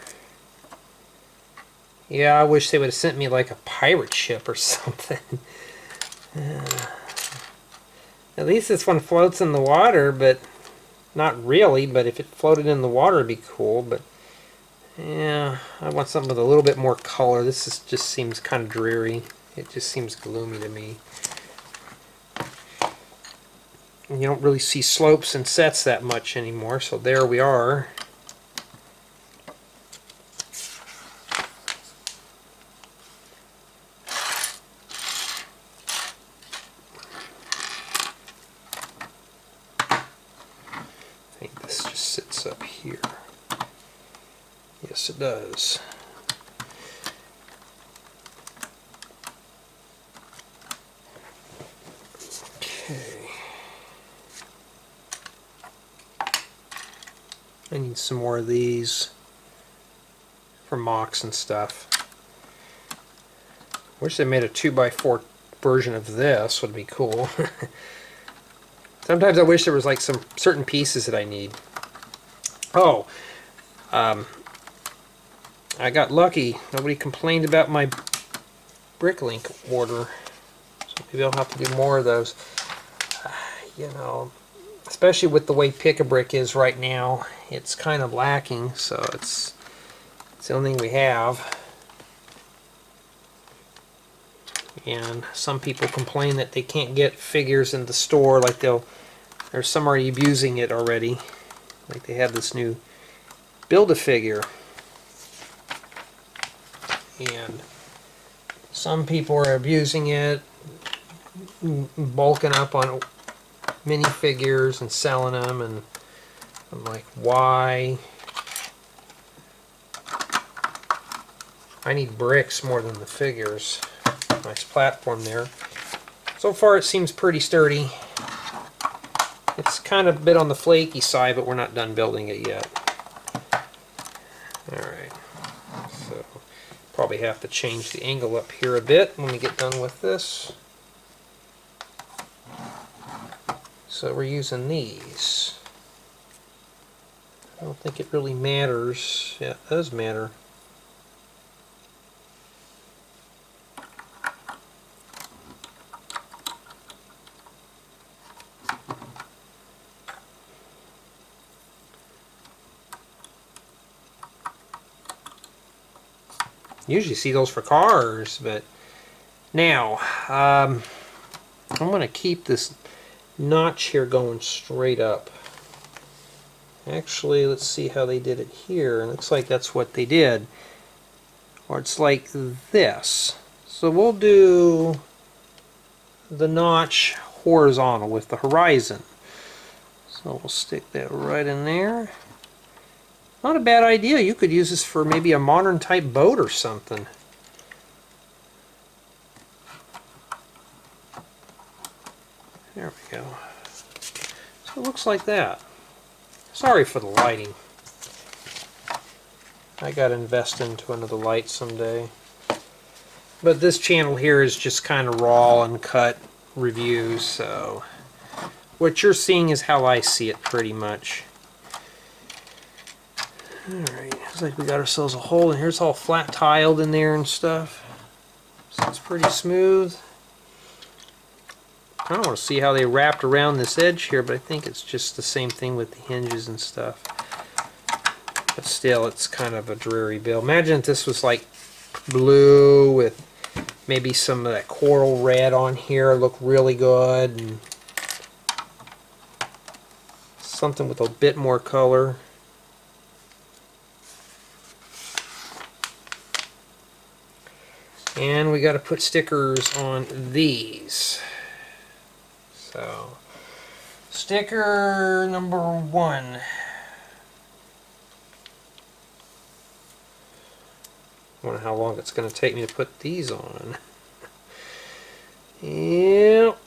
Yeah, I wish they would have sent me like a pirate ship or something. uh, at least this one floats in the water, but not really, but if it floated in the water it'd be cool, but yeah, I want something with a little bit more color. This is, just seems kind of dreary. It just seems gloomy to me you don't really see slopes and sets that much anymore, so there we are. I think this just sits up here. Yes, it does. I need some more of these for MOCs and stuff. Wish they made a 2x4 version of this would be cool. Sometimes I wish there was like some certain pieces that I need. Oh, um, I got lucky. Nobody complained about my Bricklink order. So maybe I'll have to do more of those. Uh, you know, especially with the way Pick-a-Brick is right now, it's kind of lacking, so it's, it's the only thing we have. And some people complain that they can't get figures in the store, like they'll, there's some already abusing it already. Like they have this new Build-A-Figure. And some people are abusing it, bulking up on minifigures and selling them, and I'm like, why? I need bricks more than the figures. Nice platform there. So far it seems pretty sturdy. It's kind of a bit on the flaky side, but we're not done building it yet. Alright, so probably have to change the angle up here a bit when we get done with this. So we're using these. I don't think it really matters. Yeah, it does matter. Usually see those for cars, but now um, I'm going to keep this notch here going straight up. Actually, let's see how they did it here. It looks like that's what they did. Or it's like this. So we'll do the notch horizontal with the horizon. So we'll stick that right in there. Not a bad idea. You could use this for maybe a modern type boat or something. There we go. So it looks like that. Sorry for the lighting. I got to invest into another light someday. But this channel here is just kind of raw and cut reviews, so what you're seeing is how I see it pretty much. Alright, looks like we got ourselves a hole, and here's all flat tiled in there and stuff. So it's pretty smooth. I don't want to see how they wrapped around this edge here, but I think it's just the same thing with the hinges and stuff. But still, it's kind of a dreary build. Imagine if this was like blue with maybe some of that coral red on here. Look really good. And something with a bit more color. And we got to put stickers on these. So, sticker number one. Wonder how long it's going to take me to put these on. Yep.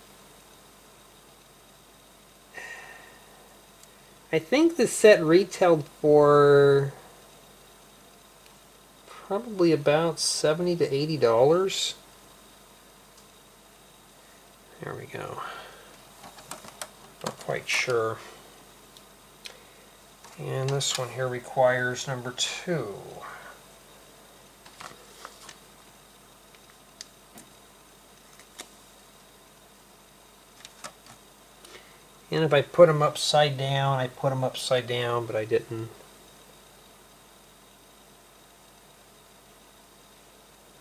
I think the set retailed for probably about 70 to 80 dollars. There we go. Quite sure. And this one here requires number two. And if I put them upside down, I put them upside down, but I didn't.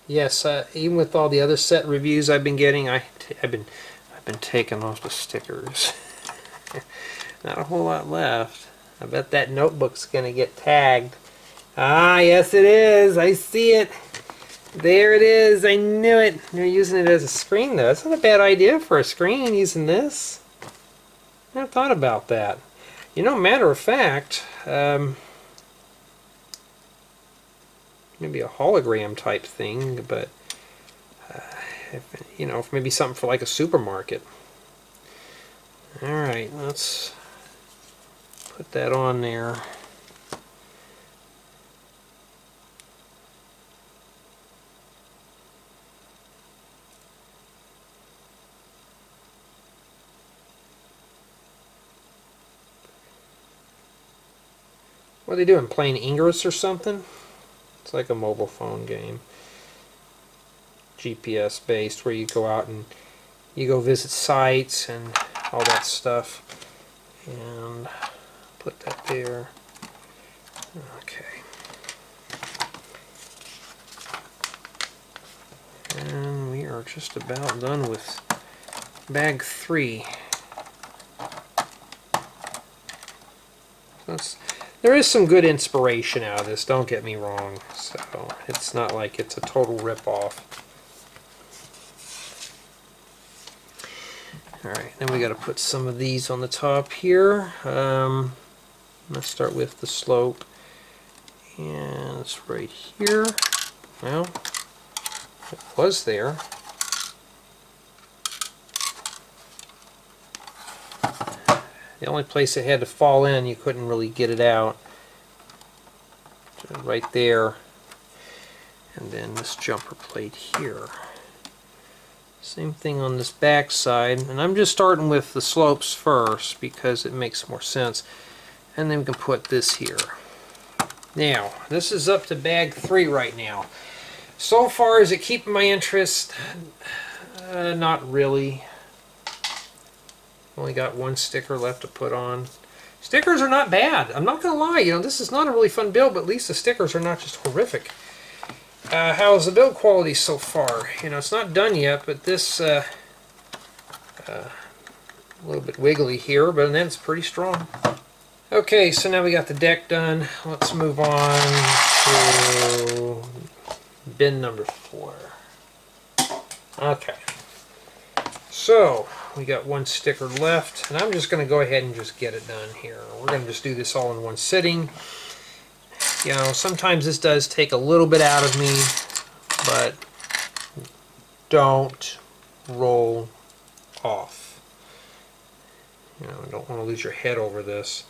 Yes, uh, even with all the other set reviews I've been getting, I, have been I've been taking off the stickers. Not a whole lot left. I bet that notebook's going to get tagged. Ah, yes it is. I see it. There it is. I knew it. They're using it as a screen, though. That's not a bad idea for a screen, using this. I thought about that. You know, matter of fact, um, maybe a hologram type thing, but, uh, if, you know, maybe something for like a supermarket. Alright, let's put that on there. What are they doing? Playing Ingress or something? It's like a mobile phone game. GPS based where you go out and you go visit sites and all that stuff. And put that there. Okay. And we are just about done with bag three. That's, there is some good inspiration out of this, don't get me wrong. So it's not like it's a total rip-off. Alright, then we got to put some of these on the top here. Um, let's start with the slope. And it's right here. Well, it was there. The only place it had to fall in, you couldn't really get it out. Right there. And then this jumper plate here. Same thing on this back side. And I'm just starting with the slopes first because it makes more sense. And then we can put this here. Now, this is up to bag three right now. So far, is it keeping my interest? Uh, not really. Only got one sticker left to put on. Stickers are not bad. I'm not going to lie. You know, this is not a really fun build, but at least the stickers are not just horrific. Uh, how's the build quality so far? You know, it's not done yet, but this uh, uh, a little bit wiggly here, but then it's pretty strong. Okay, so now we got the deck done. Let's move on to bin number four. Okay. So, we got one sticker left, and I'm just going to go ahead and just get it done here. We're going to just do this all in one sitting. You know, sometimes this does take a little bit out of me, but don't roll off. You know, don't want to lose your head over this.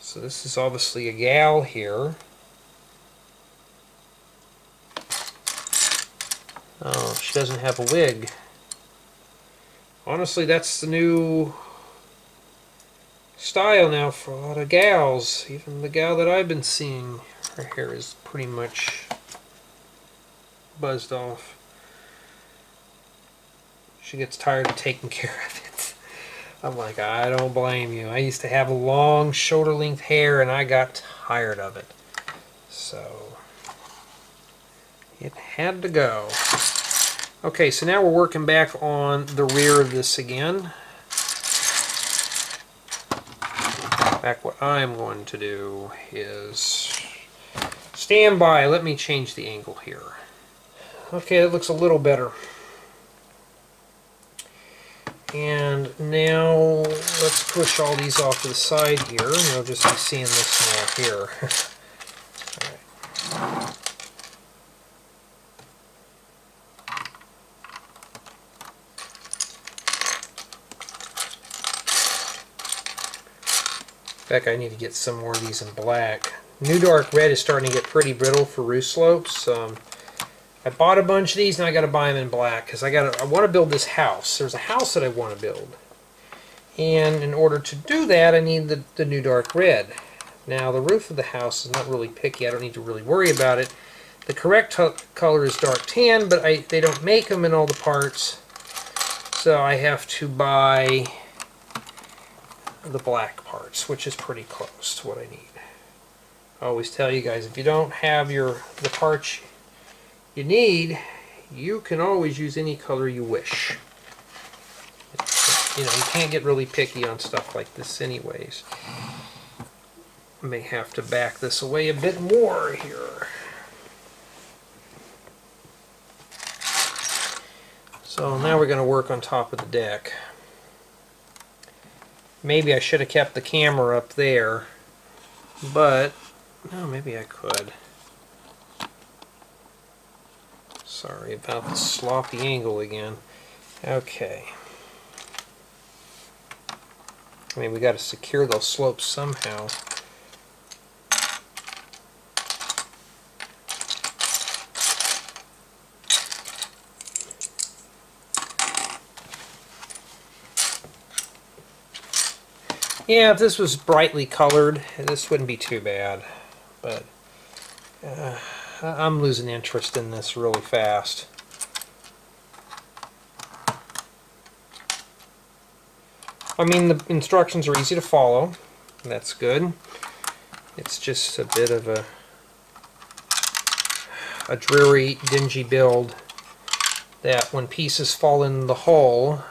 So this is obviously a gal here. Oh, she doesn't have a wig. Honestly, that's the new style now for a lot of gals. Even the gal that I've been seeing, her hair is pretty much buzzed off. She gets tired of taking care of it. I'm like, I don't blame you. I used to have long shoulder length hair and I got tired of it. So, it had to go. Okay, so now we're working back on the rear of this again. Back what I'm going to do is stand by. Let me change the angle here. Okay, that looks a little better. And now let's push all these off to the side here. You'll just be seeing this now here. In fact, I need to get some more of these in black. New Dark Red is starting to get pretty brittle for roof slopes. Um, I bought a bunch of these and I got to buy them in black because I got I want to build this house. There's a house that I want to build. And in order to do that, I need the, the New Dark Red. Now, the roof of the house is not really picky. I don't need to really worry about it. The correct color is dark tan, but I, they don't make them in all the parts. So I have to buy the black parts, which is pretty close to what I need. I always tell you guys, if you don't have your the parts you need, you can always use any color you wish. You know, you can't get really picky on stuff like this anyways. May have to back this away a bit more here. So now we're going to work on top of the deck. Maybe I should have kept the camera up there, but no, maybe I could. Sorry about the sloppy angle again. Okay. I mean, we got to secure those slopes somehow. Yeah, if this was brightly colored, this wouldn't be too bad. But uh, I'm losing interest in this really fast. I mean, the instructions are easy to follow. That's good. It's just a bit of a a dreary, dingy build that when pieces fall in the hole,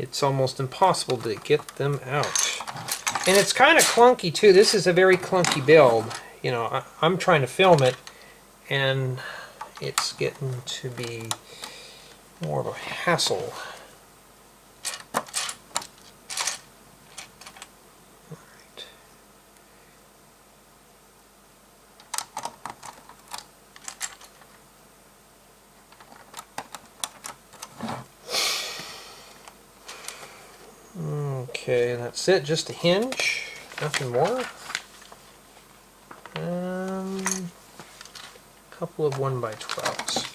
it's almost impossible to get them out. And it's kind of clunky too. This is a very clunky build. You know, I, I'm trying to film it and it's getting to be more of a hassle. Alright. Okay, that's it. Just a hinge. Nothing more. Um, a couple of 1 by 12s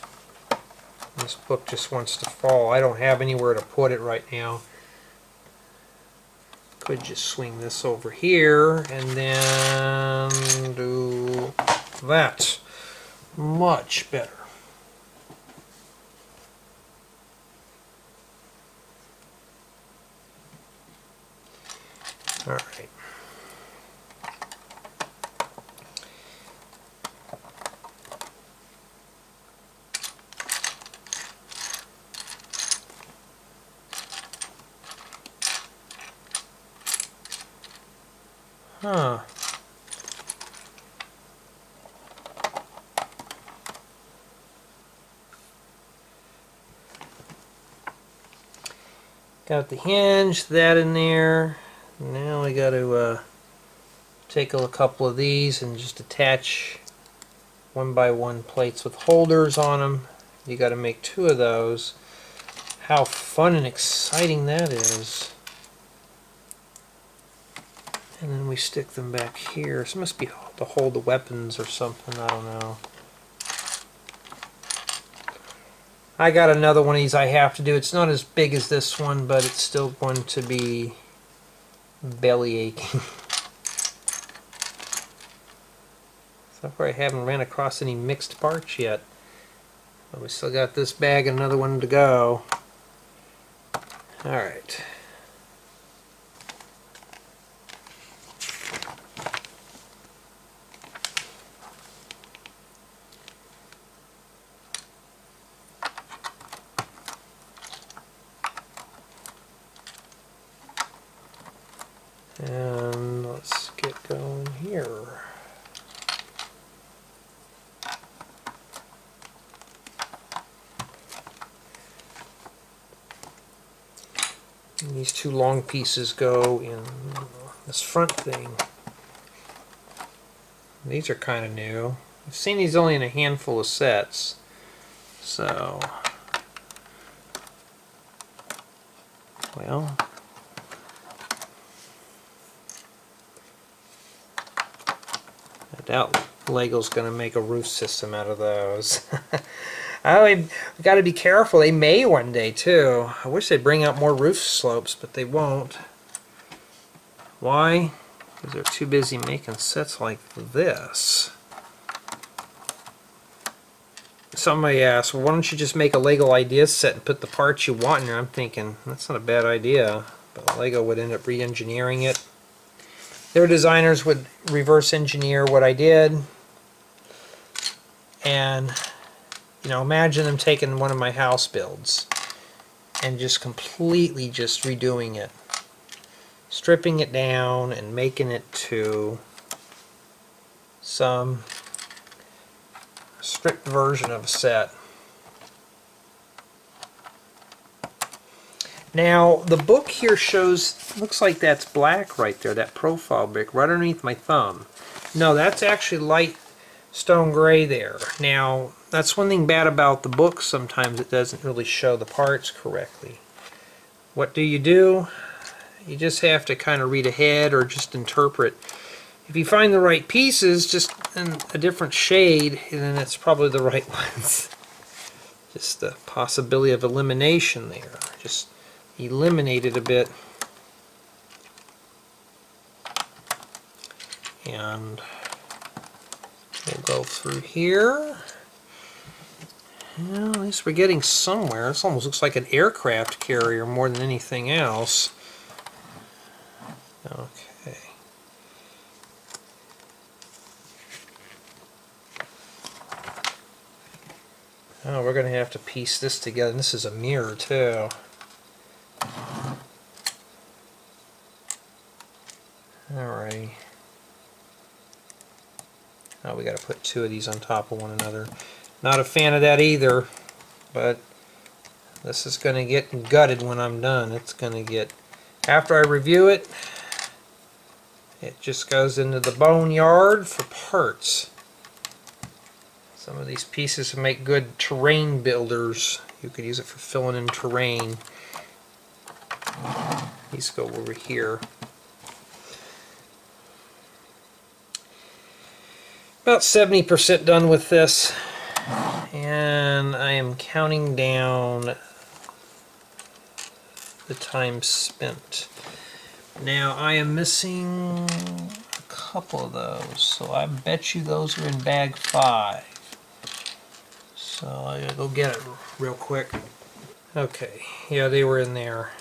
This book just wants to fall. I don't have anywhere to put it right now. Could just swing this over here and then do that. Much better. All right. Huh. Got the hinge, that in there. We got to uh, take a couple of these and just attach one by one plates with holders on them. You got to make two of those. How fun and exciting that is. And then we stick them back here. This must be to hold the weapons or something, I don't know. I got another one of these I have to do. It's not as big as this one, but it's still going to be belly aching. so far I haven't ran across any mixed parts yet. But we still got this bag and another one to go. Alright. And let's get going here. And these two long pieces go in this front thing. These are kind of new. I've seen these only in a handful of sets. So, well, Doubt Lego's going to make a roof system out of those. oh, we got to be careful. They may one day, too. I wish they'd bring out more roof slopes, but they won't. Why? Because they're too busy making sets like this. Somebody asked, well, why don't you just make a Lego Ideas set and put the parts you want in there? I'm thinking, that's not a bad idea. But Lego would end up re-engineering it their designers would reverse engineer what I did. And you know imagine them taking one of my house builds and just completely just redoing it. Stripping it down and making it to some strict version of a set Now, the book here shows, looks like that's black right there, that profile brick, right underneath my thumb. No, that's actually light stone gray there. Now, that's one thing bad about the book, sometimes it doesn't really show the parts correctly. What do you do? You just have to kind of read ahead or just interpret. If you find the right pieces, just in a different shade, then it's probably the right ones. Just the possibility of elimination there. Just eliminated a bit. And we'll go through here. Well, at least we're getting somewhere. This almost looks like an aircraft carrier more than anything else. Okay. Oh, we're going to have to piece this together. This is a mirror, too. Alrighty. Oh, we got to put two of these on top of one another. Not a fan of that either, but this is going to get gutted when I'm done. It's going to get, after I review it, it just goes into the boneyard for parts. Some of these pieces make good terrain builders. You could use it for filling in terrain. These go over here. About 70% done with this. And I am counting down the time spent. Now I am missing a couple of those, so I bet you those are in bag five. So I gotta go get it real quick. Okay, yeah, they were in there.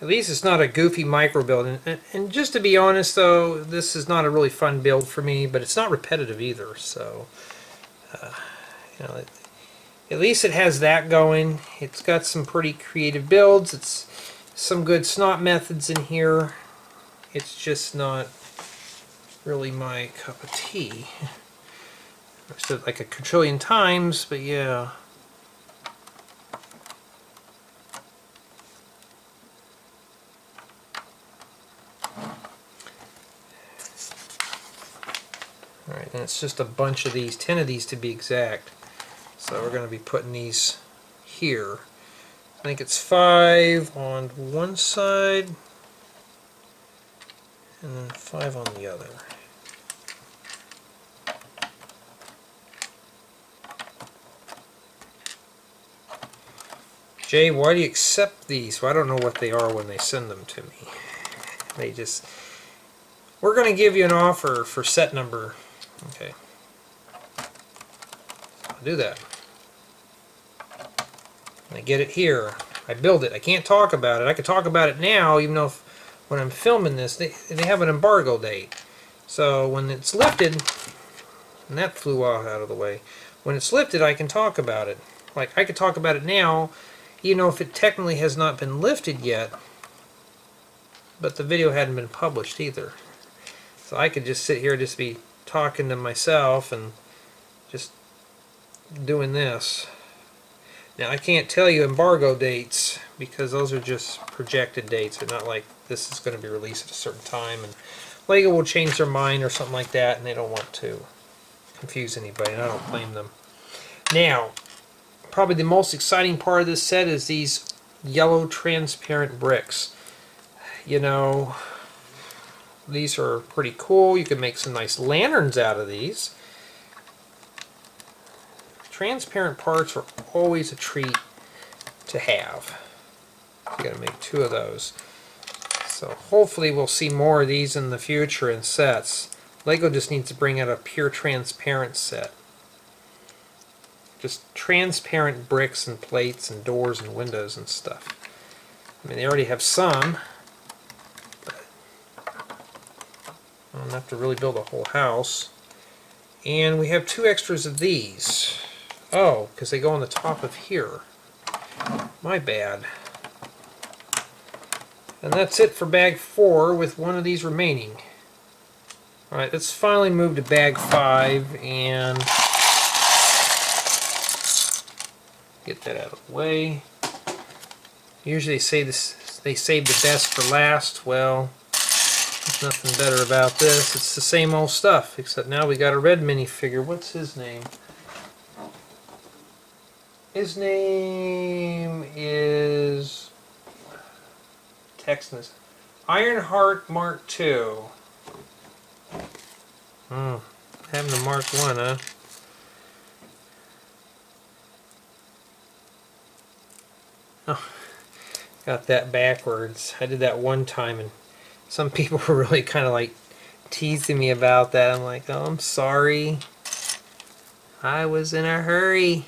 At least it's not a goofy micro build. And, and, just to be honest, though, this is not a really fun build for me, but it's not repetitive either. So, uh, you know, it, at least it has that going. It's got some pretty creative builds. It's some good snot methods in here. It's just not really my cup of tea. I've said like a quadrillion times, but yeah. Alright, and it's just a bunch of these, 10 of these to be exact. So we're going to be putting these here. I think it's five on one side and then five on the other. Jay, why do you accept these? Well, I don't know what they are when they send them to me. They just... We're going to give you an offer for set number. Okay. I'll do that. I get it here. I build it. I can't talk about it. I can talk about it now, even though when I'm filming this, they, they have an embargo date. So when it's lifted, and that flew off out of the way, when it's lifted, I can talk about it. Like, I could talk about it now, you know, if it technically has not been lifted yet, but the video hadn't been published either. So I could just sit here just be talking to myself and just doing this. Now I can't tell you embargo dates because those are just projected dates. They're not like this is going to be released at a certain time and LEGO will change their mind or something like that and they don't want to confuse anybody and I don't blame them. Now, probably the most exciting part of this set is these yellow transparent bricks. You know, these are pretty cool. You can make some nice lanterns out of these. Transparent parts are always a treat to have. You gotta make two of those. So hopefully we'll see more of these in the future in sets. LEGO just needs to bring out a pure transparent set just transparent bricks and plates and doors and windows and stuff. I mean, they already have some, but Have to really build a whole house. And we have two extras of these. Oh, because they go on the top of here. My bad. And that's it for bag four with one of these remaining. Alright, let's finally move to bag five and Get that out of the way. Usually they say this, they save the best for last. Well, nothing better about this. It's the same old stuff, except now we got a red minifigure. What's his name? His name is Texas Ironheart Mark II. Hmm. Having the Mark One, huh? Oh, got that backwards. I did that one time and some people were really kind of like teasing me about that. I'm like, oh, I'm sorry. I was in a hurry.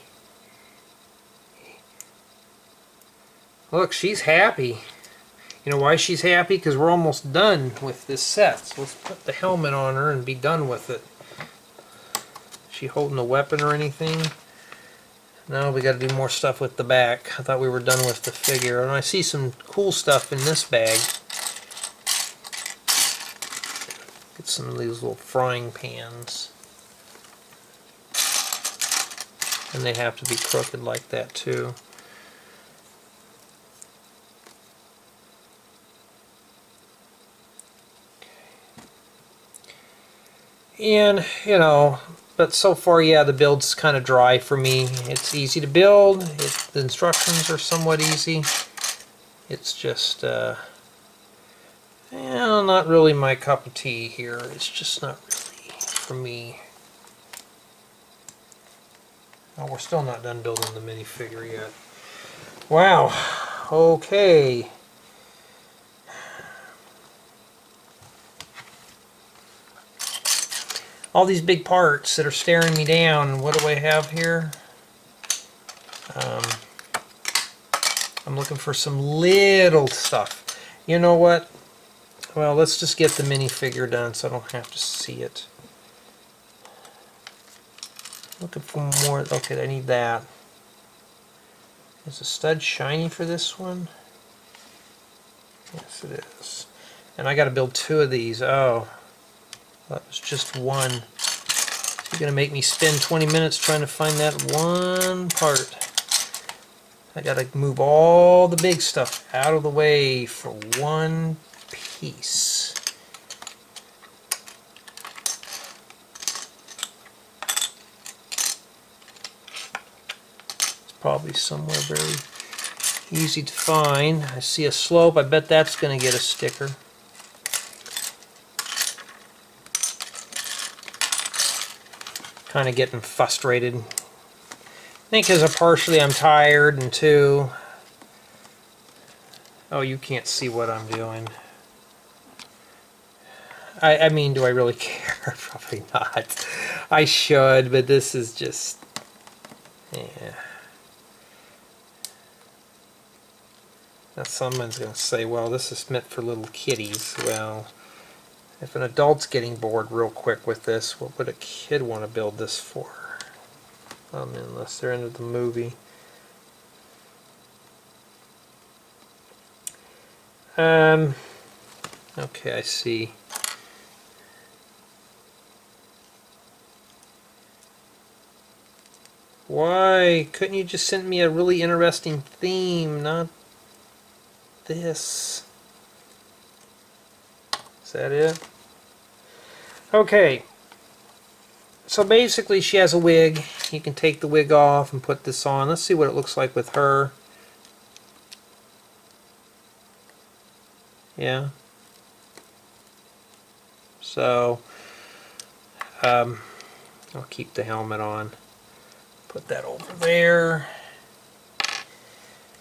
Look, she's happy. You know why she's happy? Because we're almost done with this set. So let's put the helmet on her and be done with it. She holding a weapon or anything? No, we got to do more stuff with the back. I thought we were done with the figure. And I see some cool stuff in this bag. Get some of these little frying pans. And they have to be crooked like that too. And, you know, but so far, yeah, the build's kind of dry for me. It's easy to build. It, the instructions are somewhat easy. It's just, uh, yeah, not really my cup of tea here. It's just not really for me. Oh, we're still not done building the minifigure yet. Wow. Okay. all these big parts that are staring me down. What do I have here? Um, I'm looking for some little stuff. You know what? Well, let's just get the minifigure done so I don't have to see it. Looking for more. Okay, I need that. Is the stud shiny for this one? Yes, it is. And I got to build two of these. Oh, that was just one. You're going to make me spend 20 minutes trying to find that one part. I got to move all the big stuff out of the way for one piece. It's probably somewhere very easy to find. I see a slope. I bet that's going to get a sticker. kind of getting frustrated. I think because partially I'm tired and two, oh you can't see what I'm doing. I, I mean, do I really care? Probably not. I should, but this is just, yeah. Now someone's going to say, well, this is meant for little kitties. Well, if an adult's getting bored real quick with this, what would a kid want to build this for? Um, unless they're into the movie. Um, okay, I see. Why couldn't you just send me a really interesting theme, not this? Is that it? Okay. So basically she has a wig. You can take the wig off and put this on. Let's see what it looks like with her. Yeah. So, um, I'll keep the helmet on. Put that over there.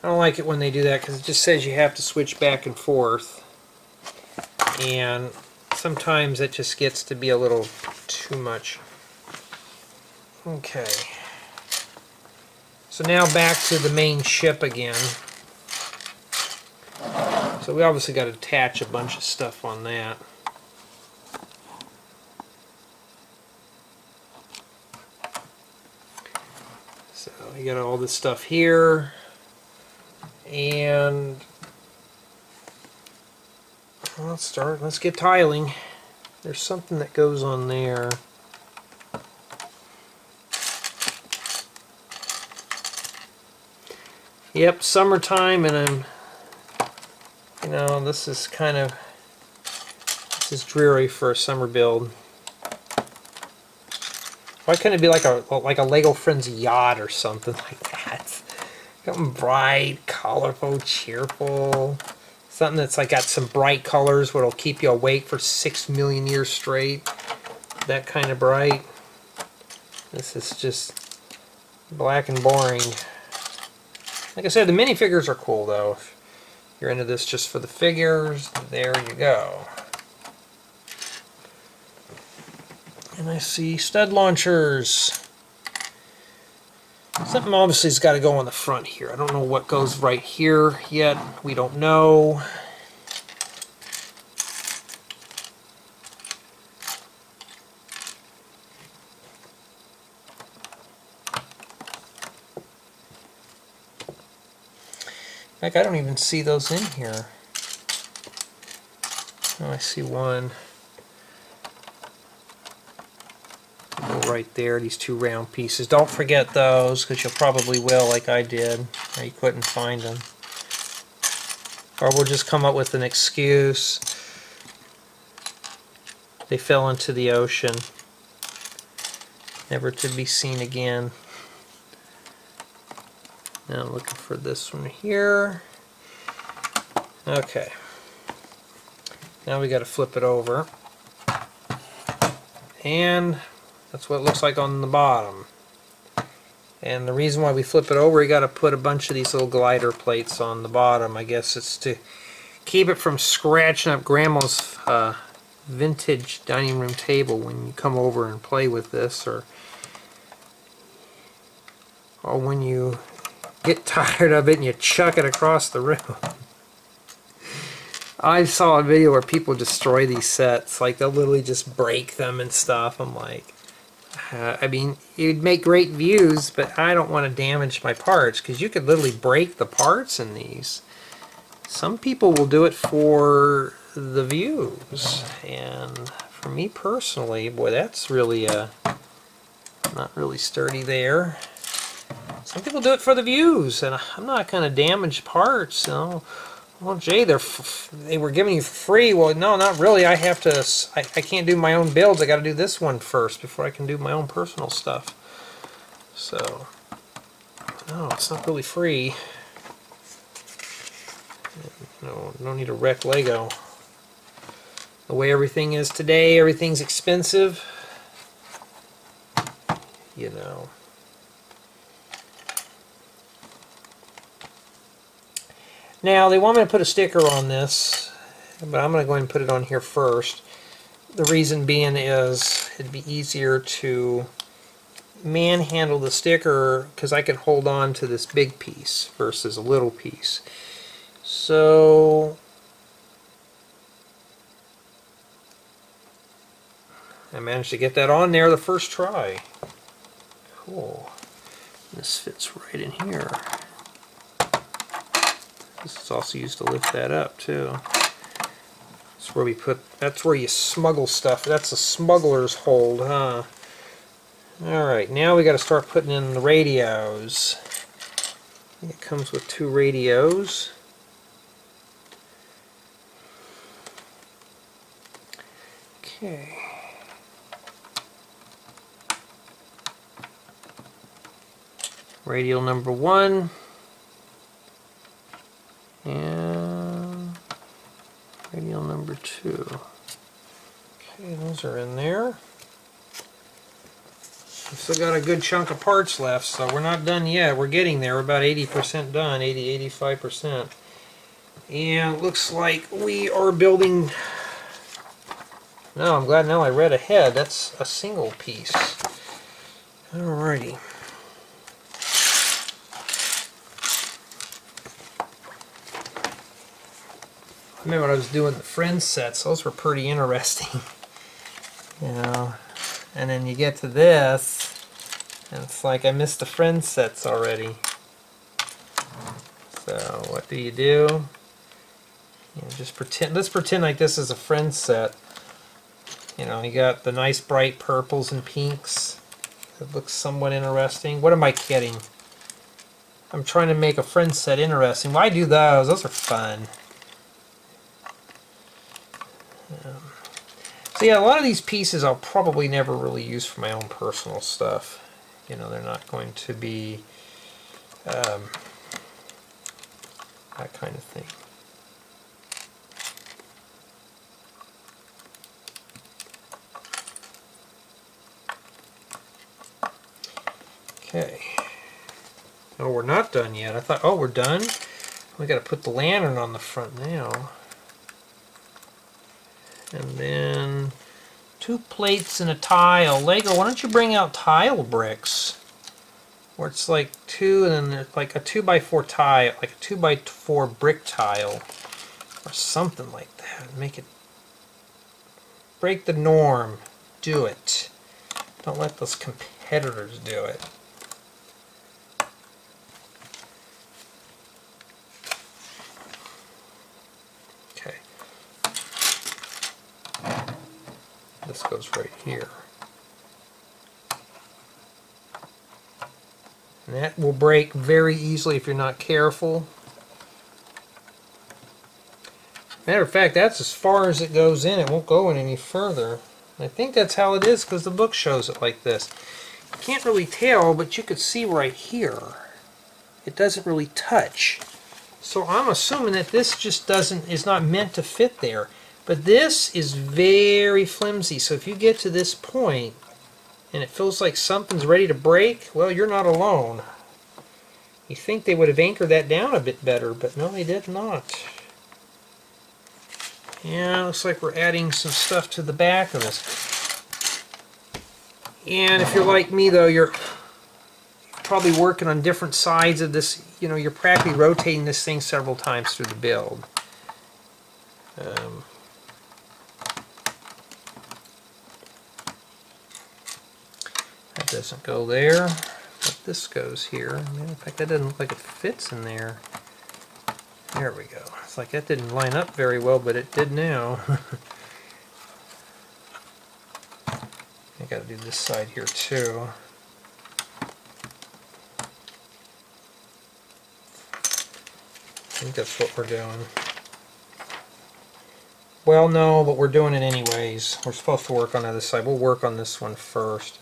I don't like it when they do that because it just says you have to switch back and forth. And sometimes it just gets to be a little too much. Okay. So now back to the main ship again. So we obviously got to attach a bunch of stuff on that. So you got all this stuff here. And let's start. Let's get tiling. There's something that goes on there. Yep, summertime, and I'm, you know, this is kind of, this is dreary for a summer build. Why couldn't it be like a like a Lego Friends yacht or something like that? Something bright, colorful, cheerful. Something that's like got some bright colors what'll keep you awake for six million years straight. That kind of bright. This is just black and boring. Like I said, the minifigures are cool though. If you're into this just for the figures, there you go. and I see stud launchers. Something obviously has got to go on the front here. I don't know what goes right here yet. We don't know. Like I don't even see those in here. Oh, I see one. Right there, these two round pieces. Don't forget those, because you'll probably will like I did. You couldn't find them. Or we'll just come up with an excuse. They fell into the ocean. Never to be seen again. Now I'm looking for this one here. Okay. Now we got to flip it over. And that's what it looks like on the bottom. And the reason why we flip it over, you got to put a bunch of these little glider plates on the bottom. I guess it's to keep it from scratching up Grandma's uh, vintage dining room table when you come over and play with this, or or when you get tired of it and you chuck it across the room. I saw a video where people destroy these sets, like they'll literally just break them and stuff. I'm like, uh, I mean, you'd make great views, but I don't want to damage my parts because you could literally break the parts in these. Some people will do it for the views, and for me personally, boy, that's really uh, not really sturdy there. Some people do it for the views, and I'm not going to damage parts, you know. Well, Jay, they're they were giving you free. Well, no, not really. I have to. I, I can't do my own builds. I got to do this one first before I can do my own personal stuff. So, no, it's not really free. No, no need to wreck Lego. The way everything is today, everything's expensive. You know. Now they want me to put a sticker on this, but I'm going to go ahead and put it on here first. The reason being is it'd be easier to manhandle the sticker because I could hold on to this big piece versus a little piece. So I managed to get that on there the first try. Cool. This fits right in here. This is also used to lift that up too. That's where we put, that's where you smuggle stuff. That's a smuggler's hold, huh? Alright, now we got to start putting in the radios. It comes with two radios. Okay. Radial number one. And radial number two. Okay, those are in there. We've still got a good chunk of parts left, so we're not done yet. We're getting there. We're about 80% done, 80, 85%. And looks like we are building... No, I'm glad now I read ahead. That's a single piece. Alrighty. I remember when I was doing the Friends sets, those were pretty interesting. you know, and then you get to this, and it's like I missed the Friends sets already. So what do you do? You know, just pretend. Let's pretend like this is a Friends set. You know, you got the nice bright purples and pinks. It looks somewhat interesting. What am I kidding? I'm trying to make a friend set interesting. Why do those? Those are fun. So yeah, a lot of these pieces I'll probably never really use for my own personal stuff. You know, they're not going to be um, that kind of thing. Okay. Oh, we're not done yet. I thought, oh, we're done? We got to put the lantern on the front now. And then two plates and a tile. Lego, why don't you bring out tile bricks? Where it's like two and then there's like a two by four tile, like a two by four brick tile. Or something like that. Make it break the norm. Do it. Don't let those competitors do it. This goes right here. And that will break very easily if you're not careful. Matter of fact, that's as far as it goes in. It won't go in any further. I think that's how it is because the book shows it like this. You can't really tell, but you could see right here. It doesn't really touch. So I'm assuming that this just doesn't is not meant to fit there. But this is very flimsy. So if you get to this point and it feels like something's ready to break, well, you're not alone. You think they would have anchored that down a bit better, but no, they did not. Yeah, looks like we're adding some stuff to the back of this. And if you're like me, though, you're probably working on different sides of this. You know, you're practically rotating this thing several times through the build. Um, that doesn't go there, but this goes here. In fact, that doesn't look like it fits in there. There we go. It's like that didn't line up very well, but it did now. I gotta do this side here too. I think that's what we're doing. Well, no, but we're doing it anyways. We're supposed to work on the other side. We'll work on this one first.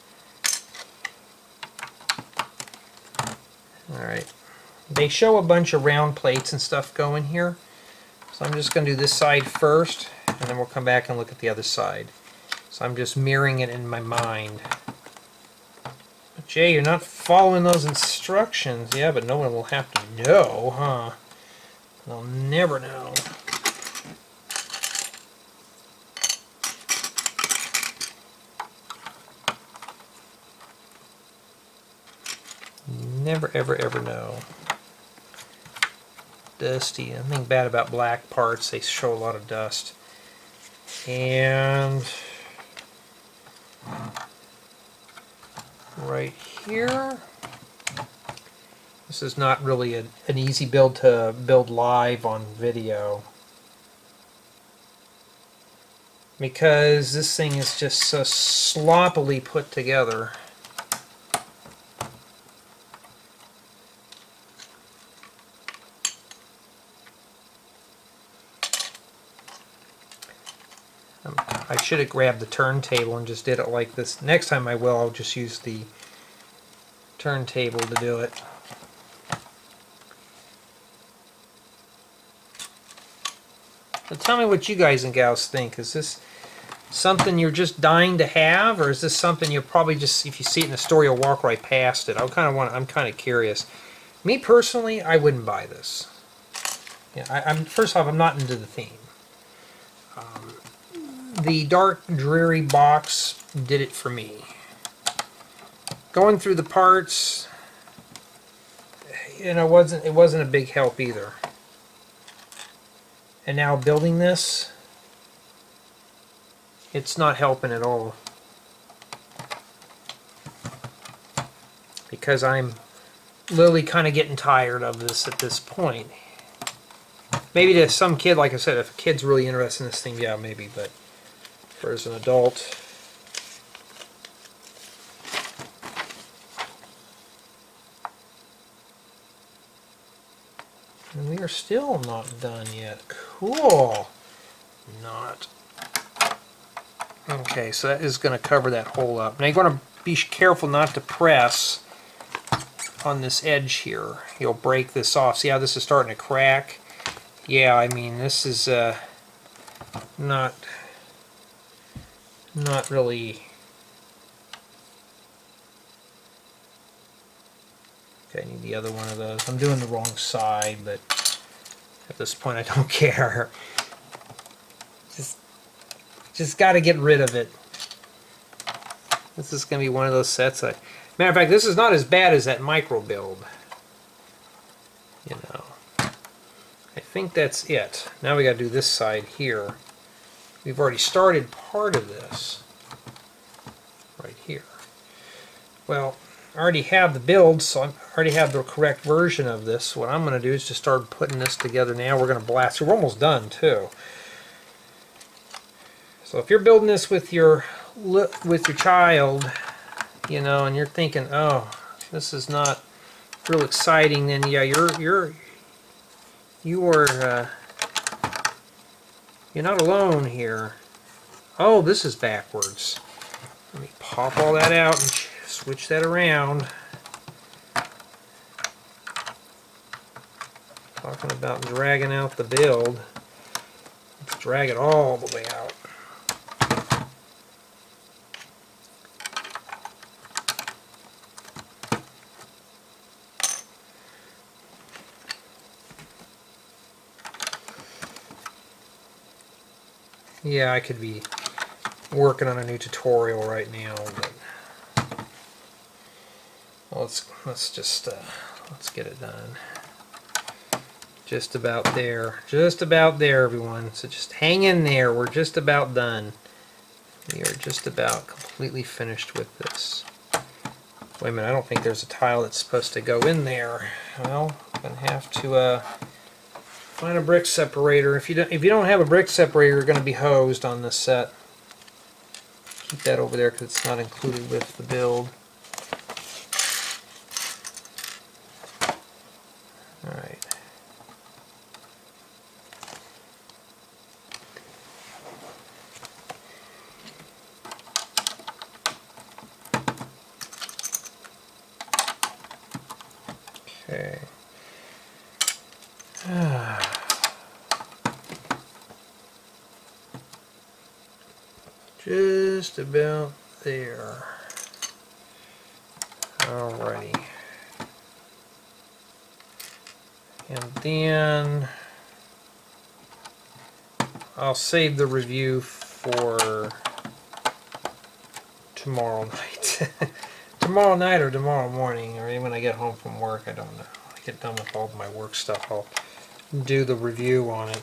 Alright. They show a bunch of round plates and stuff going here. So I'm just going to do this side first, and then we'll come back and look at the other side. So I'm just mirroring it in my mind. But Jay, you're not following those instructions. Yeah, but no one will have to know, huh? They'll never know. Never, ever, ever know. Dusty. Nothing bad about black parts. They show a lot of dust. And right here. This is not really a, an easy build to build live on video. Because this thing is just so sloppily put together. Um, I should have grabbed the turntable and just did it like this. Next time I will, I'll just use the turntable to do it. So tell me what you guys and gals think. Is this something you're just dying to have, or is this something you'll probably just, if you see it in the store, you'll walk right past it? I kind of want. I'm kind of curious. Me personally, I wouldn't buy this. Yeah, I, am first off, I'm not into the theme. Um, the dark, dreary box did it for me. Going through the parts, you know, wasn't it wasn't a big help either. And now building this, it's not helping at all. Because I'm literally kind of getting tired of this at this point. Maybe to some kid, like I said, if a kid's really interested in this thing, yeah, maybe, but as an adult, And we are still not done yet. Cool. Not. Okay, so that is going to cover that hole up. Now you're going to be careful not to press on this edge here. You'll break this off. See how this is starting to crack? Yeah, I mean, this is uh, not, not really Okay, I need the other one of those. I'm doing the wrong side, but at this point I don't care. Just, just got to get rid of it. This is going to be one of those sets. I, matter of fact, this is not as bad as that micro build. You know. I think that's it. Now we got to do this side here. We've already started part of this right here. Well, I already have the build, so I already have the correct version of this. What I'm going to do is just start putting this together now. We're going to blast. We're almost done, too. So if you're building this with your with your child, you know, and you're thinking, oh, this is not real exciting, then yeah, you're you're you are uh, you're not alone here. Oh, this is backwards. Let me pop all that out and switch that around. Talking about dragging out the build. Let's drag it all the way out. Yeah, I could be working on a new tutorial right now, but let's let's just uh, let's get it done. Just about there, just about there, everyone. So just hang in there. We're just about done. We are just about completely finished with this. Wait a minute, I don't think there's a tile that's supposed to go in there. Well, I'm gonna have to uh, find a brick separator. If you don't, if you don't have a brick separator, you're gonna be hosed on this set. Keep that over there because it's not included with the build. All right. Okay. Just about there. Alrighty. And then I'll save the review for tomorrow night. tomorrow night or tomorrow morning, or even when I get home from work, I don't know. I get done with all my work stuff, I'll do the review on it.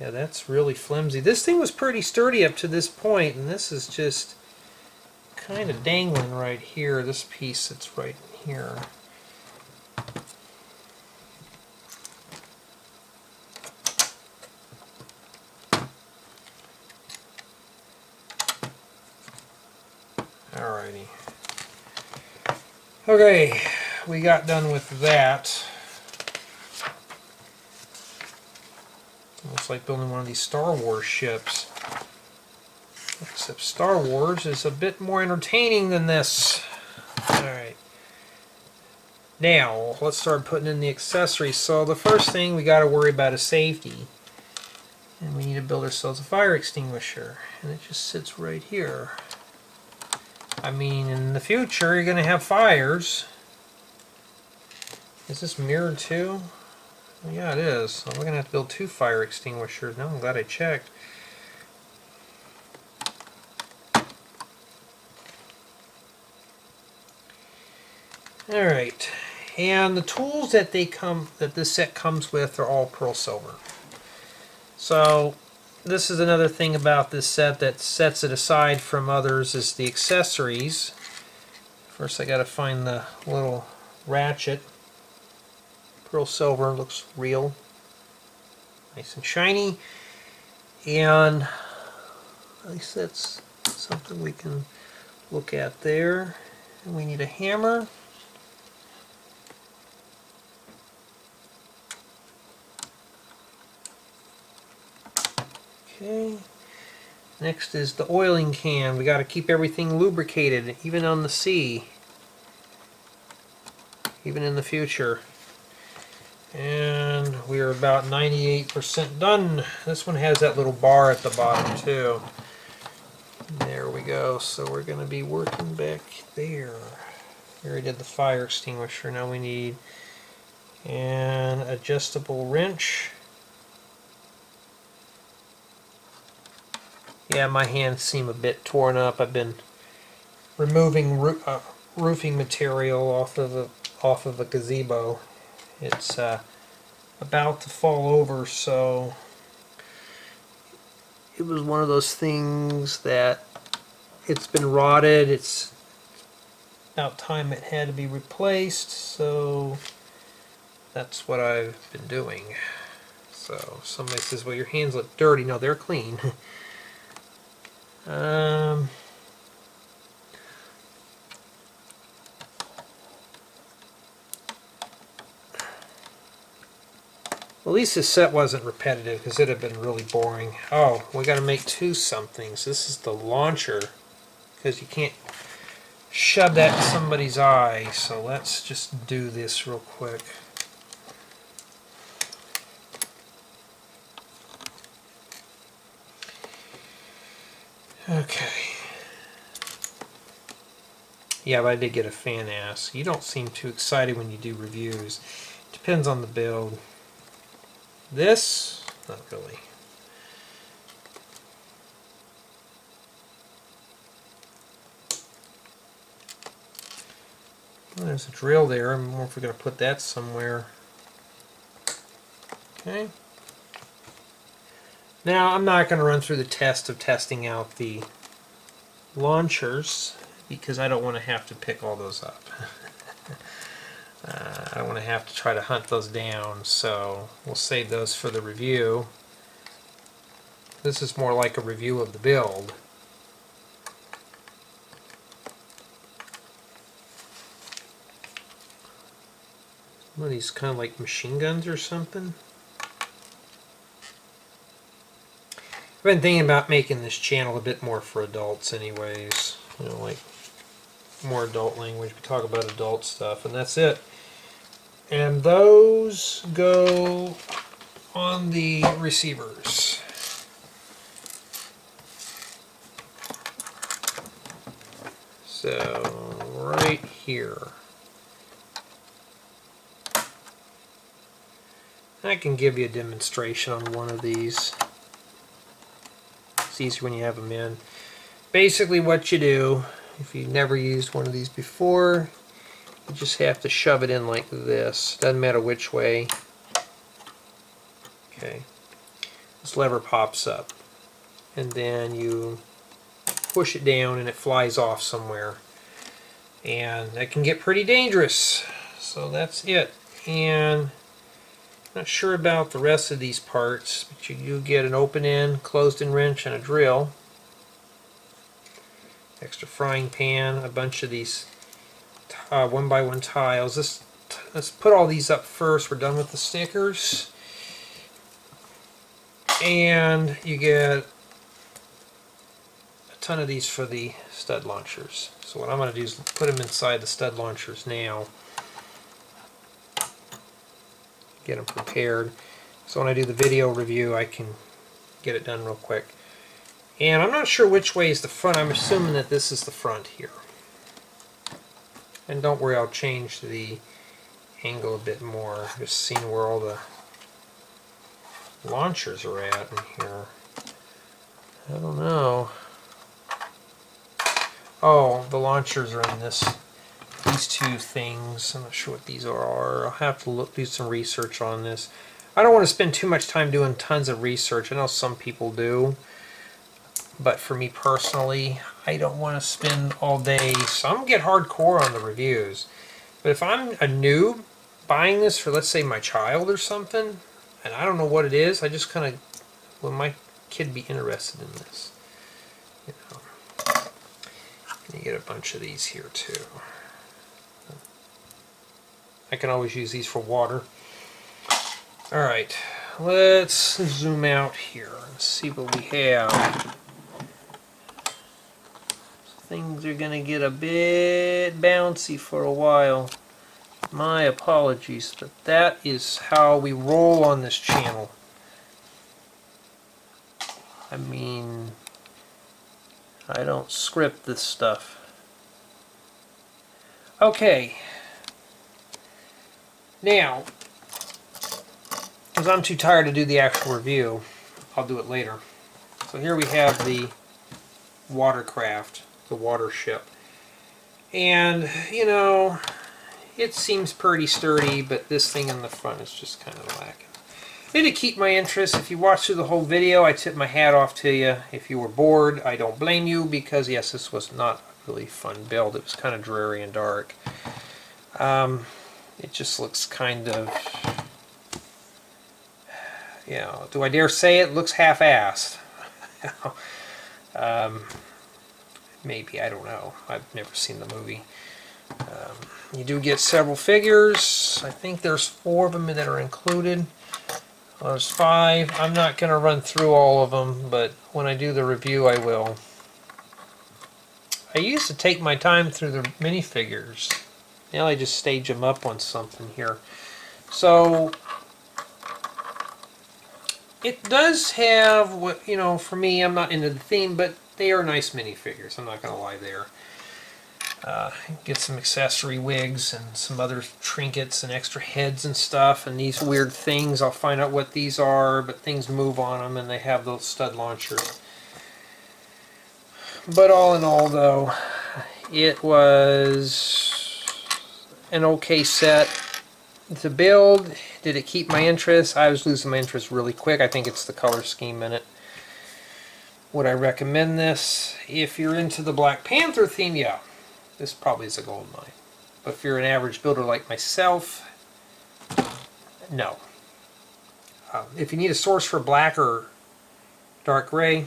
Yeah, that's really flimsy. This thing was pretty sturdy up to this point, and this is just kind of dangling right here. This piece that's right here. Okay, we got done with that. Looks like building one of these Star Wars ships. Except Star Wars is a bit more entertaining than this. Alright. Now, let's start putting in the accessories. So the first thing we got to worry about is safety. And we need to build ourselves a fire extinguisher. And it just sits right here. I mean, in the future, you're going to have fires. Is this mirrored too? Yeah, it is. So we're going to have to build two fire extinguishers. Now I'm glad I checked. Alright. And the tools that they come that this set comes with are all pearl silver. So this is another thing about this set that sets it aside from others is the accessories. First I gotta find the little ratchet. Pearl silver looks real. Nice and shiny. And at least that's something we can look at there. And we need a hammer. Okay. Next is the oiling can. We got to keep everything lubricated, even on the sea. Even in the future. And we're about 98% done. This one has that little bar at the bottom too. There we go. So we're going to be working back there. We already did the fire extinguisher. Now we need an adjustable wrench. Yeah, my hands seem a bit torn up. I've been removing uh, roofing material off of a off of a gazebo. It's uh, about to fall over, so it was one of those things that it's been rotted. It's about time it had to be replaced, so that's what I've been doing. So somebody says, well, your hands look dirty. No, they're clean. Um, at least this set wasn't repetitive because it'd have been really boring. Oh, we got to make two somethings. This is the launcher because you can't shove that in somebody's eye. So let's just do this real quick. Okay. Yeah, but I did get a fan ass. You don't seem too excited when you do reviews. Depends on the build. This, not really. Well, there's a drill there. I'm wondering if we're going to put that somewhere. Okay. Now, I'm not going to run through the test of testing out the launchers because I don't want to have to pick all those up. uh, I don't want to have to try to hunt those down, so we'll save those for the review. This is more like a review of the build. One of these kind of like machine guns or something. I've been thinking about making this channel a bit more for adults anyways. You know, like more adult language. We talk about adult stuff and that's it. And those go on the receivers. So right here. I can give you a demonstration on one of these. It's easier when you have them in. Basically what you do, if you've never used one of these before, you just have to shove it in like this. Doesn't matter which way. Okay. This lever pops up. And then you push it down and it flies off somewhere. And that can get pretty dangerous. So that's it. And not sure about the rest of these parts, but you do get an open end, closed end wrench, and a drill. Extra frying pan, a bunch of these uh, one by one tiles. Let's, let's put all these up first. We're done with the stickers. And you get a ton of these for the stud launchers. So what I'm going to do is put them inside the stud launchers now get them prepared. So when I do the video review, I can get it done real quick. And I'm not sure which way is the front. I'm assuming that this is the front here. And don't worry, I'll change the angle a bit more. Just seeing where all the launchers are at in here. I don't know. Oh, the launchers are in this these two things. I'm not sure what these are. I'll have to look do some research on this. I don't want to spend too much time doing tons of research. I know some people do. But for me personally, I don't want to spend all day. Some get hardcore on the reviews. But if I'm a noob buying this for, let's say, my child or something, and I don't know what it is, I just kind of, will my kid be interested in this? You know. you get a bunch of these here too. I can always use these for water. Alright, let's zoom out here and see what we have. Things are going to get a bit bouncy for a while. My apologies, but that is how we roll on this channel. I mean, I don't script this stuff. Okay, now, because I'm too tired to do the actual review, I'll do it later. So here we have the watercraft, the water ship. And, you know, it seems pretty sturdy, but this thing in the front is just kind of lacking. It'd keep my interest. If you watch through the whole video, I tip my hat off to you. If you were bored, I don't blame you, because yes, this was not a really fun build. It was kind of dreary and dark. Um, it just looks kind of, you know, do I dare say it? Looks half-assed. Um, maybe, I don't know. I've never seen the movie. Um, you do get several figures. I think there's four of them that are included. Well, there's five. I'm not going to run through all of them, but when I do the review, I will. I used to take my time through the minifigures. Now I just stage them up on something here. So, it does have, what you know, for me, I'm not into the theme, but they are nice minifigures. I'm not going to lie there. Uh, get some accessory wigs and some other trinkets and extra heads and stuff and these weird things. I'll find out what these are, but things move on them and they have those stud launchers. But all in all though, it was an okay set to build. Did it keep my interest? I was losing my interest really quick. I think it's the color scheme in it. Would I recommend this? If you're into the Black Panther theme, yeah this probably is a gold mine. But if you're an average builder like myself, no. Um, if you need a source for black or dark gray,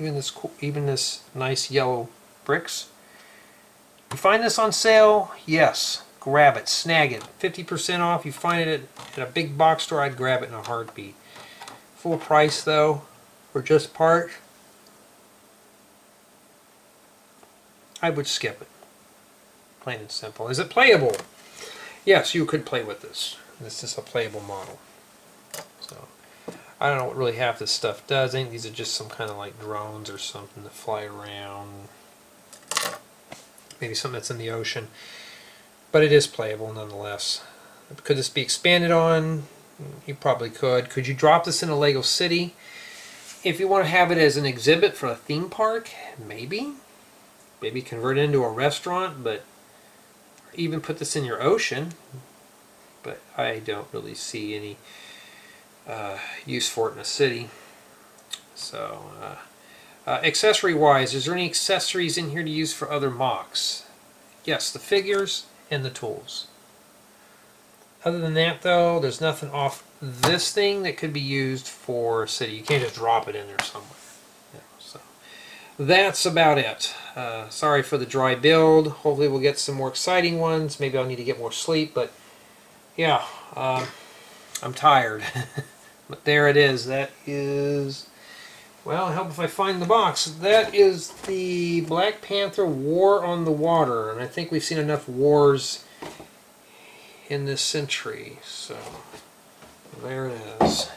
even this even this nice yellow bricks. You find this on sale? Yes. Grab it. Snag it. 50% off. You find it at, at a big box store, I'd grab it in a heartbeat. Full price though, for just part, I would skip it. Plain and simple. Is it playable? Yes, you could play with this. This is a playable model. So, I don't know what really half this stuff does. I think these are just some kind of like drones or something that fly around. Maybe something that's in the ocean. But it is playable nonetheless. Could this be expanded on? You probably could. Could you drop this in a Lego City? If you want to have it as an exhibit for a theme park, maybe maybe convert it into a restaurant, but even put this in your ocean. But I don't really see any uh, use for it in a city. So, uh, uh, accessory-wise, is there any accessories in here to use for other MOCs? Yes, the figures and the tools. Other than that, though, there's nothing off this thing that could be used for city. You can't just drop it in there somewhere So that's about it. Uh, sorry for the dry build. Hopefully we'll get some more exciting ones. Maybe I'll need to get more sleep, but yeah, uh, I'm tired. but there it is. That is, well, help if I find the box. That is the Black Panther War on the Water, and I think we've seen enough wars in this century, so there it is.